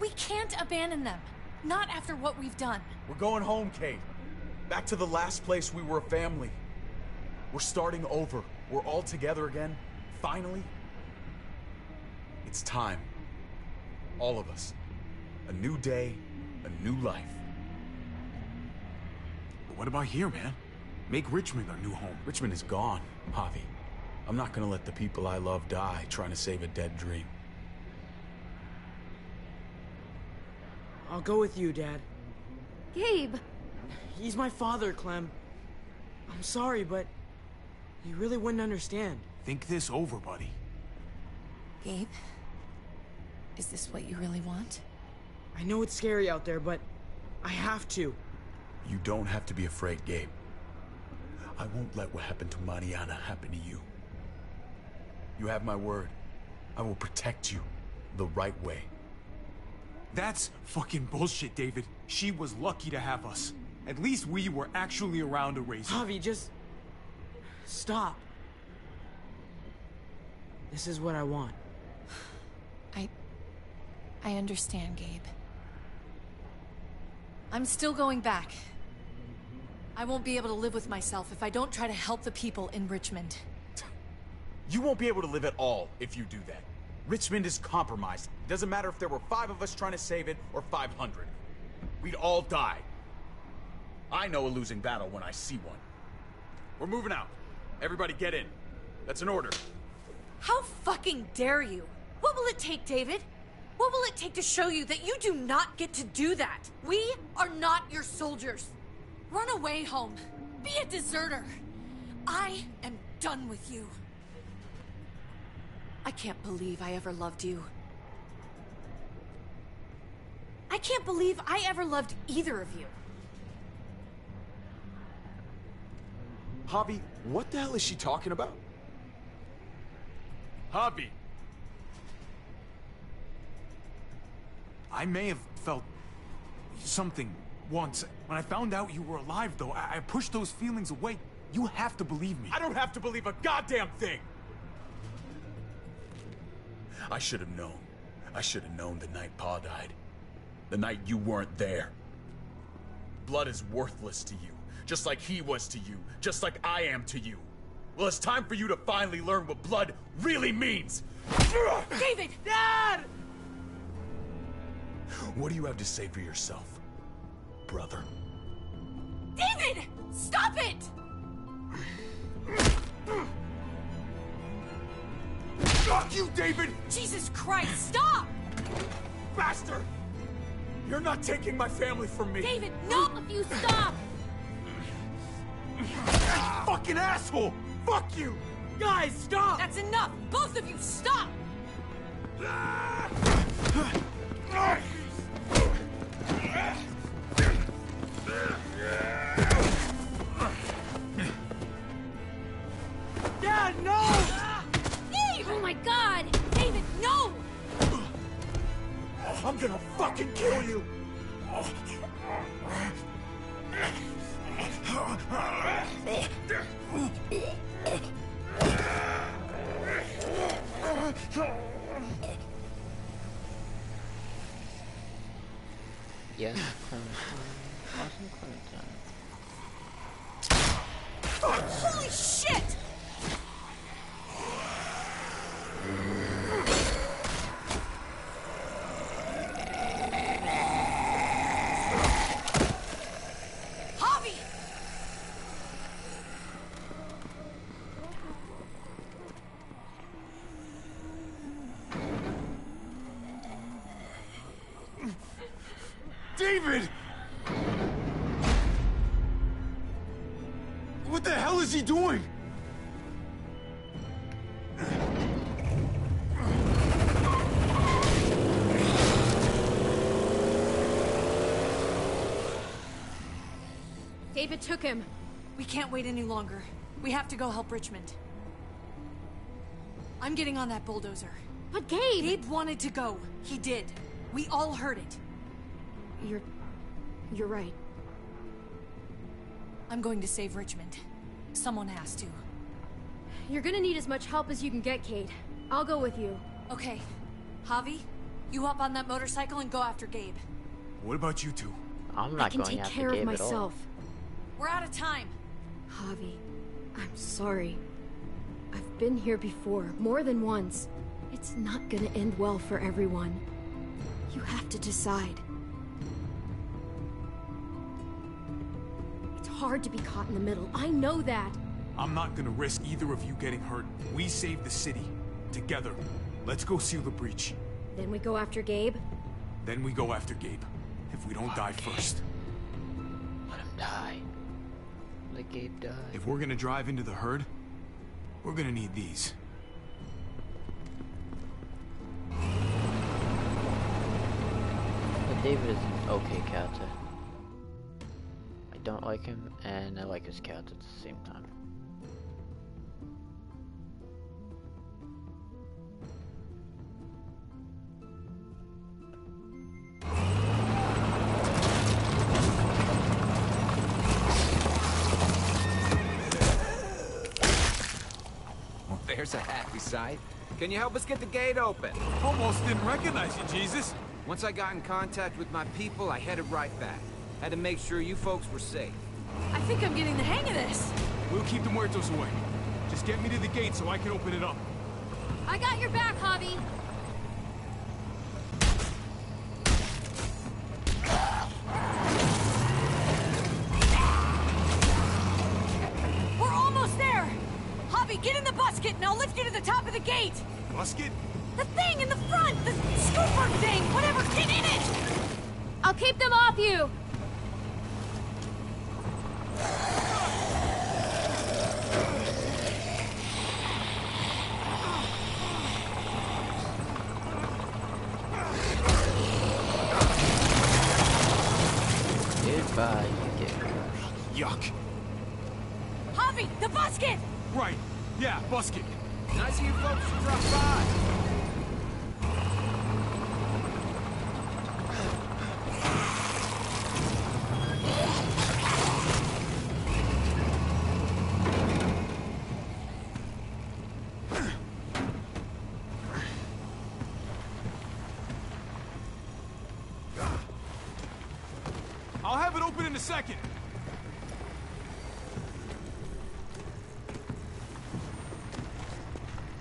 We can't abandon them. Not after what we've done. We're going home, Kate. Back to the last place we were a family. We're starting over. We're all together again. Finally. It's time. All of us. A new day, a new life. But what about here, man? Make Richmond our new home. Richmond is gone, Javi. I'm not gonna let the people I love die trying to save a dead dream. I'll go with you, Dad. Gabe! He's my father, Clem. I'm sorry, but he really wouldn't understand. Think this over, buddy. Gabe? Is this what you really want? I know it's scary out there, but I have to. You don't have to be afraid, Gabe. I won't let what happened to Mariana happen to you. You have my word. I will protect you the right way. That's fucking bullshit, David. She was lucky to have us. At least we were actually around to raise her. Javi, just... Stop. This is what I want. I... I understand, Gabe. I'm still going back. I won't be able to live with myself if I don't try to help the people in Richmond. You won't be able to live at all if you do that. Richmond is compromised. Doesn't matter if there were five of us trying to save it or 500. We'd all die. I know a losing battle when I see one. We're moving out. Everybody get in. That's an order. How fucking dare you? What will it take, David? What will it take to show you that you do not get to do that? We are not your soldiers. Run away home. Be a deserter. I am done with you. I can't believe I ever loved you. I can't believe I ever loved either of you. Javi, what the hell is she talking about? Javi! I may have felt something once. When I found out you were alive, though, I, I pushed those feelings away. You have to believe me. I don't have to believe a goddamn thing! I should have known. I should have known the night Pa died. The night you weren't there. Blood is worthless to you, just like he was to you, just like I am to you. Well, it's time for you to finally learn what blood really means. David! Dad! What do you have to say for yourself, brother? David! Stop it! Fuck you, David! Jesus Christ, stop! Bastard! You're not taking my family from me! David, no! If you stop! Fucking asshole! Fuck you! Guys, stop! That's enough! Both of you, stop! Ah! God! David, no! I'm gonna fucking kill you! David took him. We can't wait any longer. We have to go help Richmond. I'm getting on that bulldozer. But Gabe! Gabe wanted to go. He did. We all heard it. You're... you're right. I'm going to save Richmond. Someone has to. You're gonna need as much help as you can get, Kate. I'll go with you. Okay. Javi, you hop on that motorcycle and go after Gabe. What about you two? I'm not I can going take after care of Gabe at myself. We're out of time. Javi, I'm sorry. I've been here before, more than once. It's not gonna end well for everyone. You have to decide. It's hard to be caught in the middle, I know that. I'm not gonna risk either of you getting hurt. We saved the city. Together. Let's go seal the breach. Then we go after Gabe? Then we go after Gabe. If we don't Fuck die Gabe. first. Let him die. Let Gabe die. If we're gonna drive into the herd, we're gonna need these. But David is an okay character. I don't like him, and I like his character at the same time. Happy. Can you help us get the gate open? Almost didn't recognize you, Jesus. Once I got in contact with my people, I headed right back. Had to make sure you folks were safe. I think I'm getting the hang of this. We'll keep the muertos away. Just get me to the gate so I can open it up. I got your back, Javi. The top of the gate. Busket? The thing in the front, the scooper thing, whatever, get in it. I'll keep them off you. Goodbye, you get crushed. Yuck. Javi, the busket. Right. Yeah, busket. Nice of you folks to drop by. I'll have it open in a second.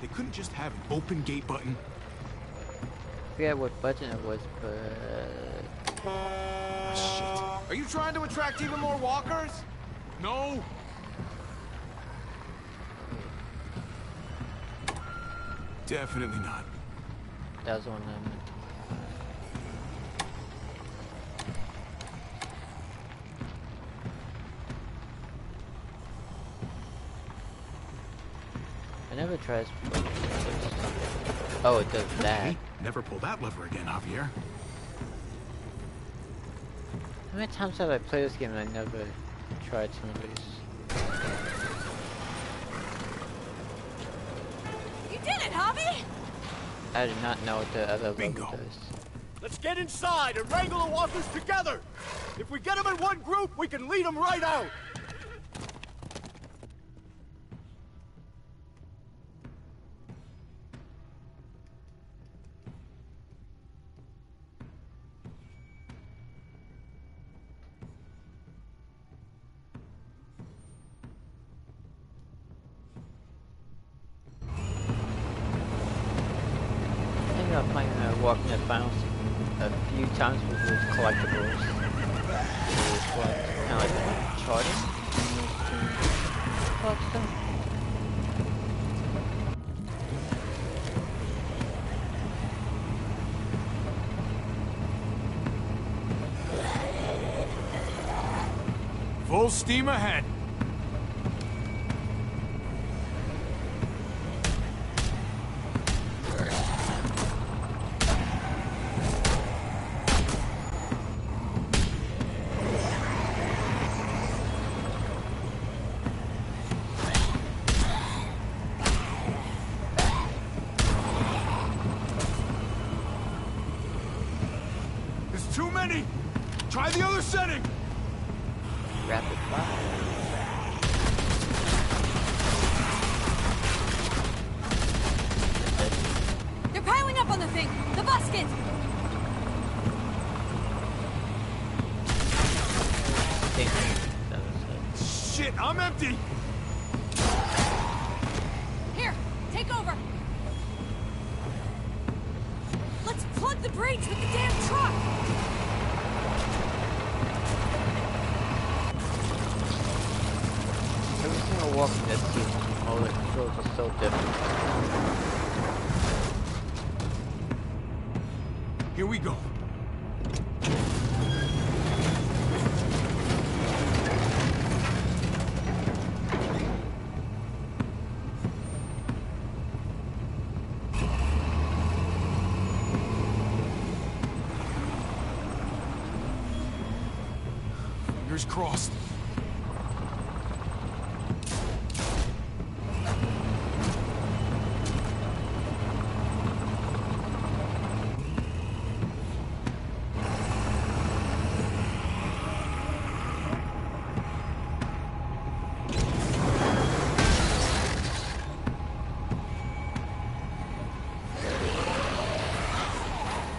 They couldn't just have an open gate button. forget what button it was, but ah, Are you trying to attract even more walkers? No. Definitely not. that was the one I meant. I never tried. Oh, it does that. Hey, never pull that lever again, Javier. How many times have I played this game and I never tried some of these? You did it, Javi. I did not know what the other Bingo. level does. Let's get inside and wrangle the walkers together. If we get them in one group, we can lead them right out. I think I've playing uh, Walking the Bounce a few times with those collectibles. It's like, kind of like charting. Collect stuff. Full steam ahead. There's too many. Try the other setting. Rapid fire. They're piling up on the thing. The busket. Think that was it. Shit, I'm empty. Here, take over. Let's plug the breach with the damn truck. never walked in this team. All the controls are so different. Here we go. Fingers crossed.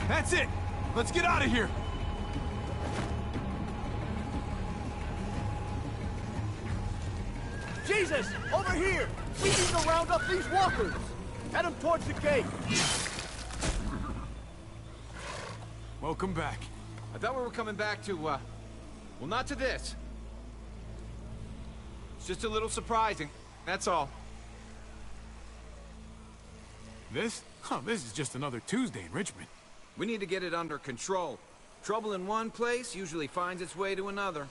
That's it! Let's get out of here! Jesus! Over here! We need to round up these walkers! Head them towards the gate! Welcome back. I thought we were coming back to, uh... Well, not to this. It's just a little surprising, that's all. This? Oh, this is just another Tuesday in Richmond. We need to get it under control. Trouble in one place usually finds its way to another.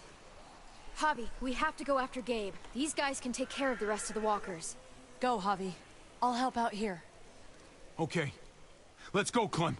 Javi, we have to go after Gabe. These guys can take care of the rest of the walkers. Go, Javi. I'll help out here. Okay. Let's go, Clem.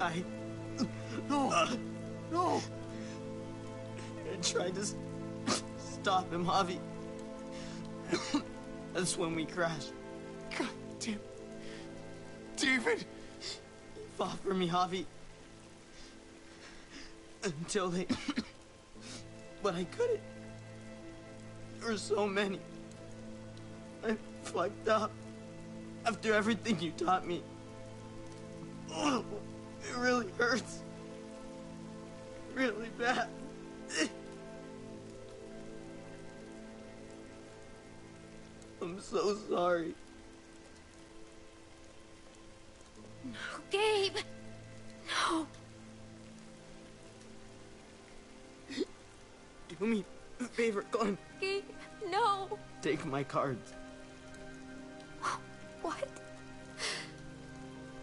I... No! No! I tried to stop him, Javi. That's when we crashed. God damn... David! He fought for me, Javi. Until they... but I couldn't. There were so many. I fucked up. After everything you taught me. It really hurts. Really bad. I'm so sorry. No, Gabe! No! Do me a favor, Glenn. Gabe, no! Take my cards. What?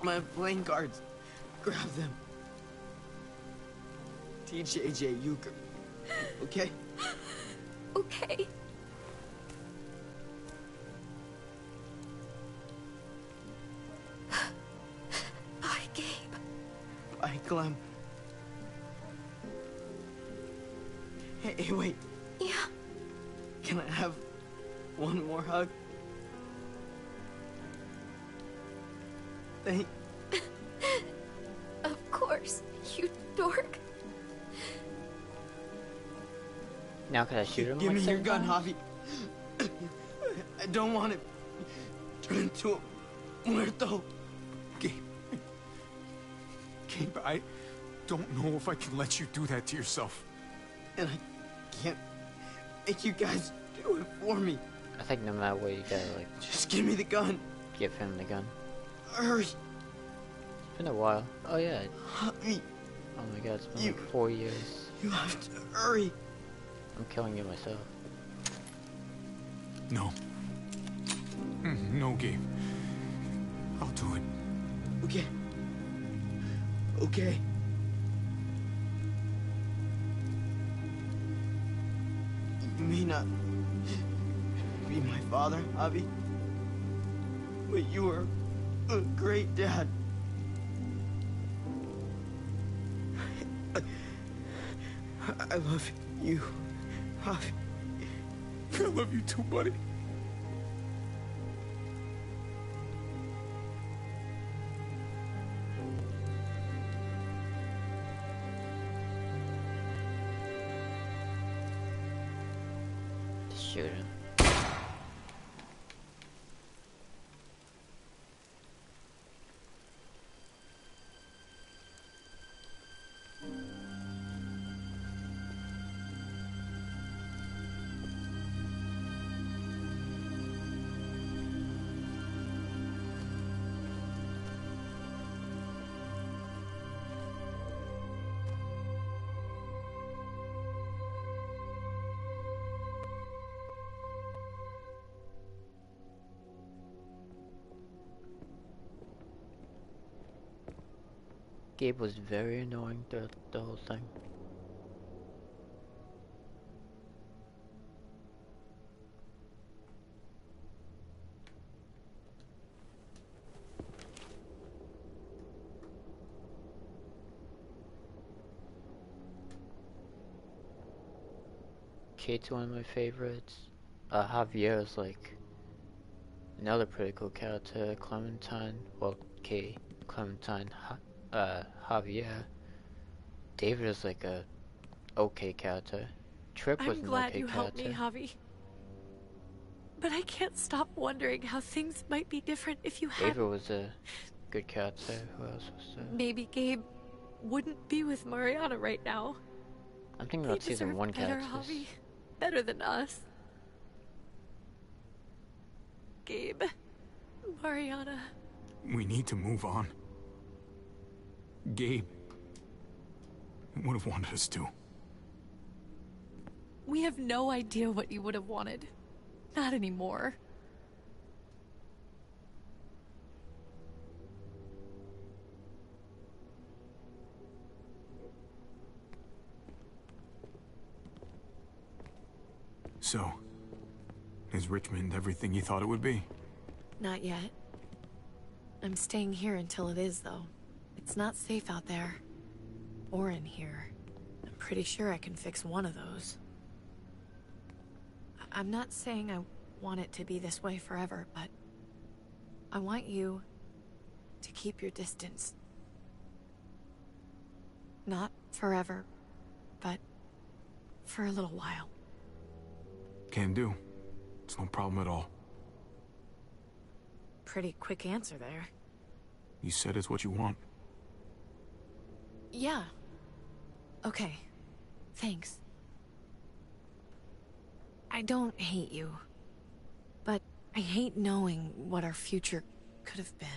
My playing cards. Grab them. TJJ Euchre. Okay? Okay. Bye, Gabe. Bye, Clem. Hey, hey, wait. Yeah. Can I have one more hug? Thank Now can I shoot him Give like me your gun? Javi. I don't want it turn into a muerto. Gabe. Gabe, I don't know if I can let you do that to yourself. And I can't make you guys do it for me. I think no matter what, you gotta like Just give me the gun. give him the gun. Hurry. It's been a while. Oh yeah. Javi, Oh my god, it's been You- like four years. you have to hurry. I'm killing you myself. No. No, Gabe. I'll do it. Okay. Okay. may not be my father, Javi, but you are a great dad. I, I love you, Javi. I love you too, buddy. Gabe was very annoying throughout the whole thing. Kate's one of my favorites. Uh, Javier is like another pretty cool character. Clementine, well, Kate, Clementine, uh, Javier. David is like a okay character. Tripp was I'm an glad okay you helped me, Javi. But I can't stop wondering how things might be different if you had David was a good character. Who else was there? maybe Gabe wouldn't be with Mariana right now. I'm thinking They about season deserve one better, characters. Javi. Better than us. Gabe. Mariana. We need to move on. Gabe would have wanted us to. We have no idea what you would have wanted. Not anymore. So, is Richmond everything you thought it would be? Not yet. I'm staying here until it is, though. It's not safe out there. Or in here. I'm pretty sure I can fix one of those. I- I'm not saying I want it to be this way forever, but... I want you to keep your distance. Not forever, but for a little while. Can do. It's no problem at all. Pretty quick answer there. You said it's what you want. Yeah. Okay. Thanks. I don't hate you. But I hate knowing what our future could have been.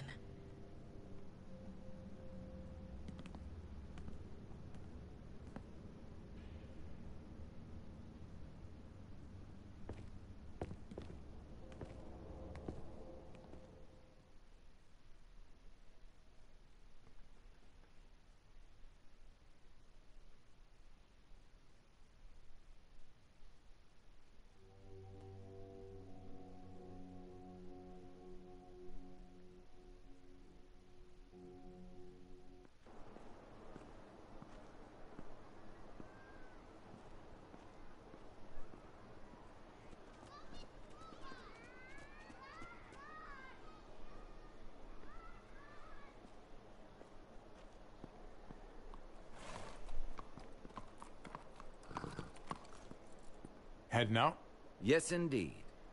Heading out? Yes, indeed.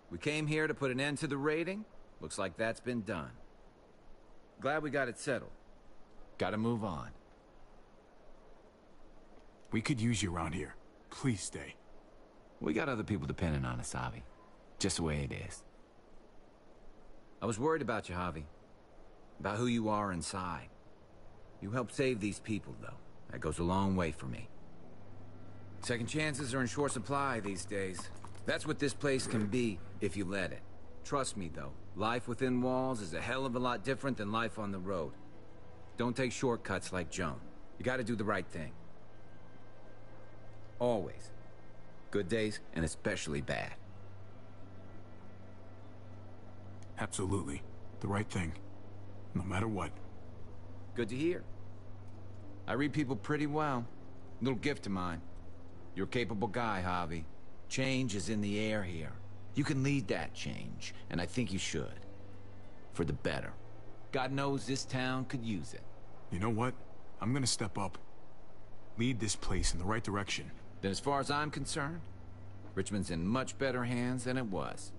We came here to put an end to the raiding. Looks like that's been done. Glad we got it settled. Gotta move on. We could use you around here. Please stay. We got other people depending on us, Javi. Just the way it is. I was worried about you, Javi. About who you are inside. You helped save these people, though. That goes a long way for me. Second chances are in short supply these days. That's what this place can be, if you let it. Trust me, though. Life within walls is a hell of a lot different than life on the road. Don't take shortcuts like Joan. You gotta do the right thing. Always. Good days, and especially bad. Absolutely. The right thing. No matter what. Good to hear. I read people pretty well. Little gift of mine. You're a capable guy, Javi. Change is in the air here. You can lead that change, and I think you should. For the better. God knows this town could use it. You know what? I'm gonna step up. Lead this place in the right direction. Then as far as I'm concerned, Richmond's in much better hands than it was.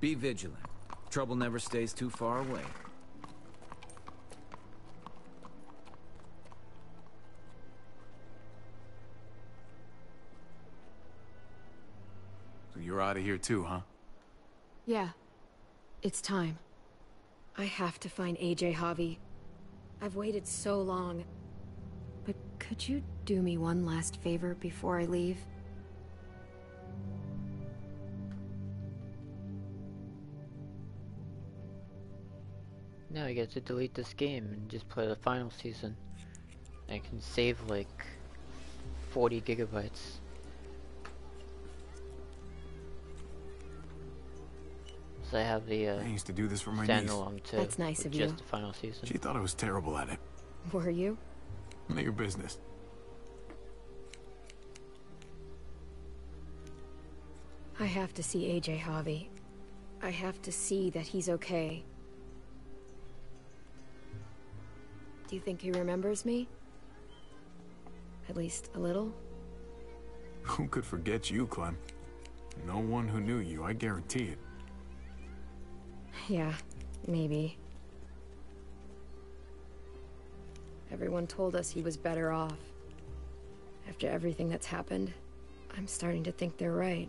Be vigilant. Trouble never stays too far away. You're out of here too, huh? Yeah. It's time. I have to find AJ Javi. I've waited so long. But could you do me one last favor before I leave? Now I get to delete this game and just play the final season. I can save like 40 gigabytes. So I have the uh, I used to do this for my niece. standalone too. That's nice with of you. Just the final season. She thought I was terrible at it. Were you? None of your business. I have to see AJ Javi. I have to see that he's okay. Do you think he remembers me? At least a little? Who could forget you, Clem? No one who knew you, I guarantee it. Yeah, maybe. Everyone told us he was better off. After everything that's happened, I'm starting to think they're right.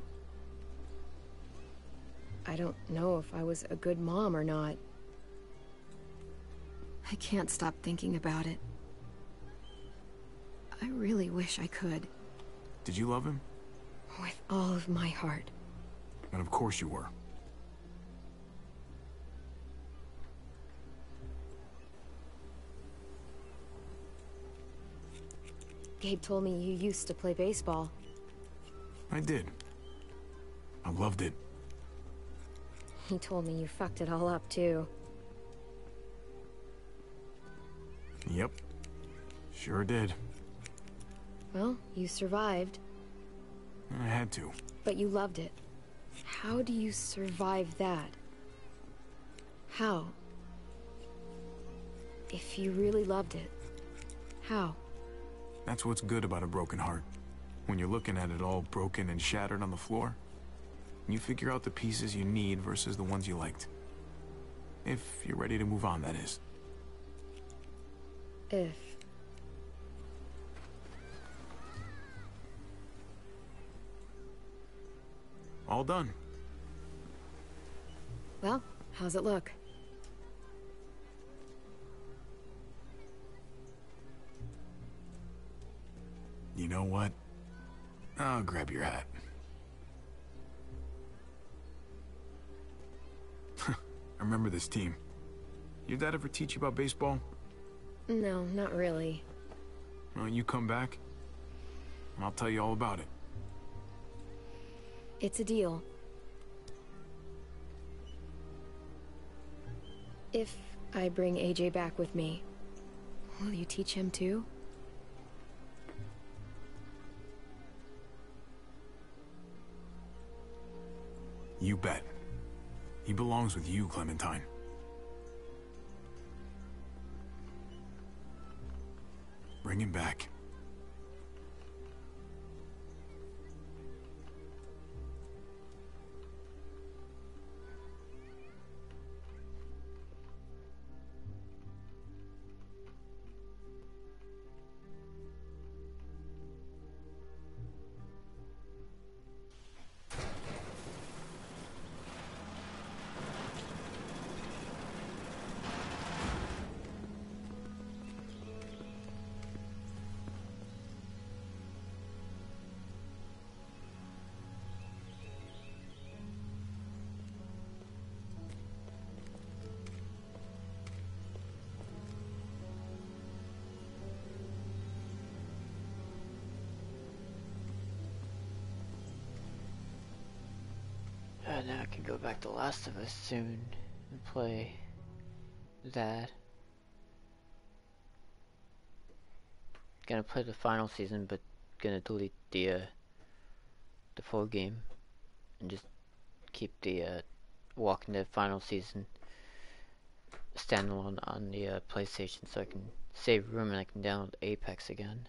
I don't know if I was a good mom or not. I can't stop thinking about it. I really wish I could, Did you love him? with all of my heart. And of course you were. Gabe told me you used to play baseball. I did. I loved it. He told me you fucked it all up, too. Yep. Sure did. Well, you survived, I had to. but you loved it. How do you survive that? How? If you really loved it, how? That's what's good about a broken heart. When you're looking at it all broken and shattered on the floor, you figure out the pieces you need versus the ones you liked. If you're ready to move on, that is. If. All done. Well, how's it look? You know what? I'll grab your hat. I remember this team. Your dad ever teach you about baseball? No, not really. Well, you come back, and I'll tell you all about it. It's a deal. If I bring AJ back with me, will you teach him too? You bet. He belongs with you, Clementine. Bring him back. Go back to Last of Us soon and play that. Gonna play the final season, but gonna delete the uh, the full game and just keep the uh, Walking Dead final season standalone on the uh, PlayStation, so I can save room and I can download Apex again.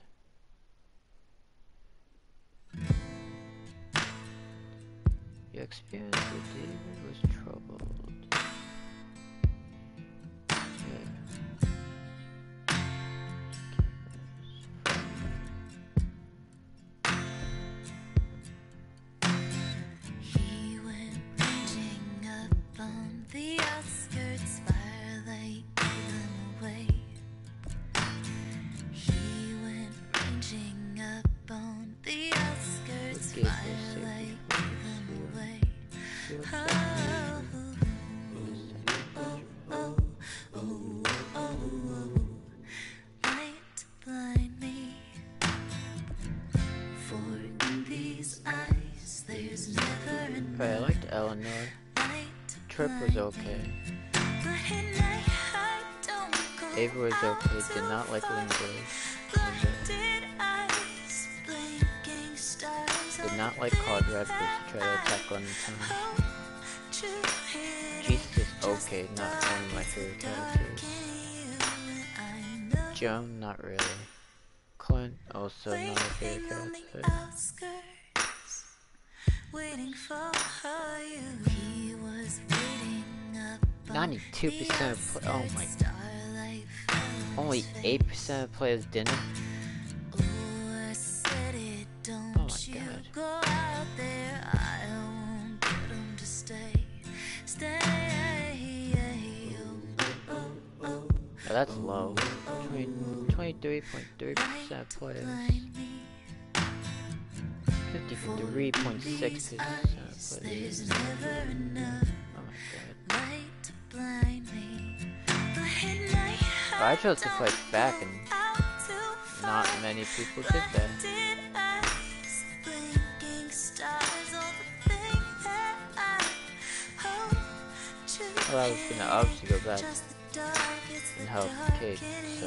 Experience with David was troubled. Was okay. Ava was okay. Did not like Lindsay. Did not like Conrad because he tried to attack Clementine. Jesus is okay, not one of my favorite characters. Joan, not really. Clint, also not my favorite character. 92% of play- oh my starlight Only 8% of players didn't. Oh, I said it, don't my God. go out there. I won't get 'em to stay. Stay. Oh, that's low. 23.3% of players. 53.6% of players. I chose to fight back and not many people did that. did eyes, blinking stars, all the things that I Well, I was gonna obviously go back Just the dark, it's the and help Kate, so.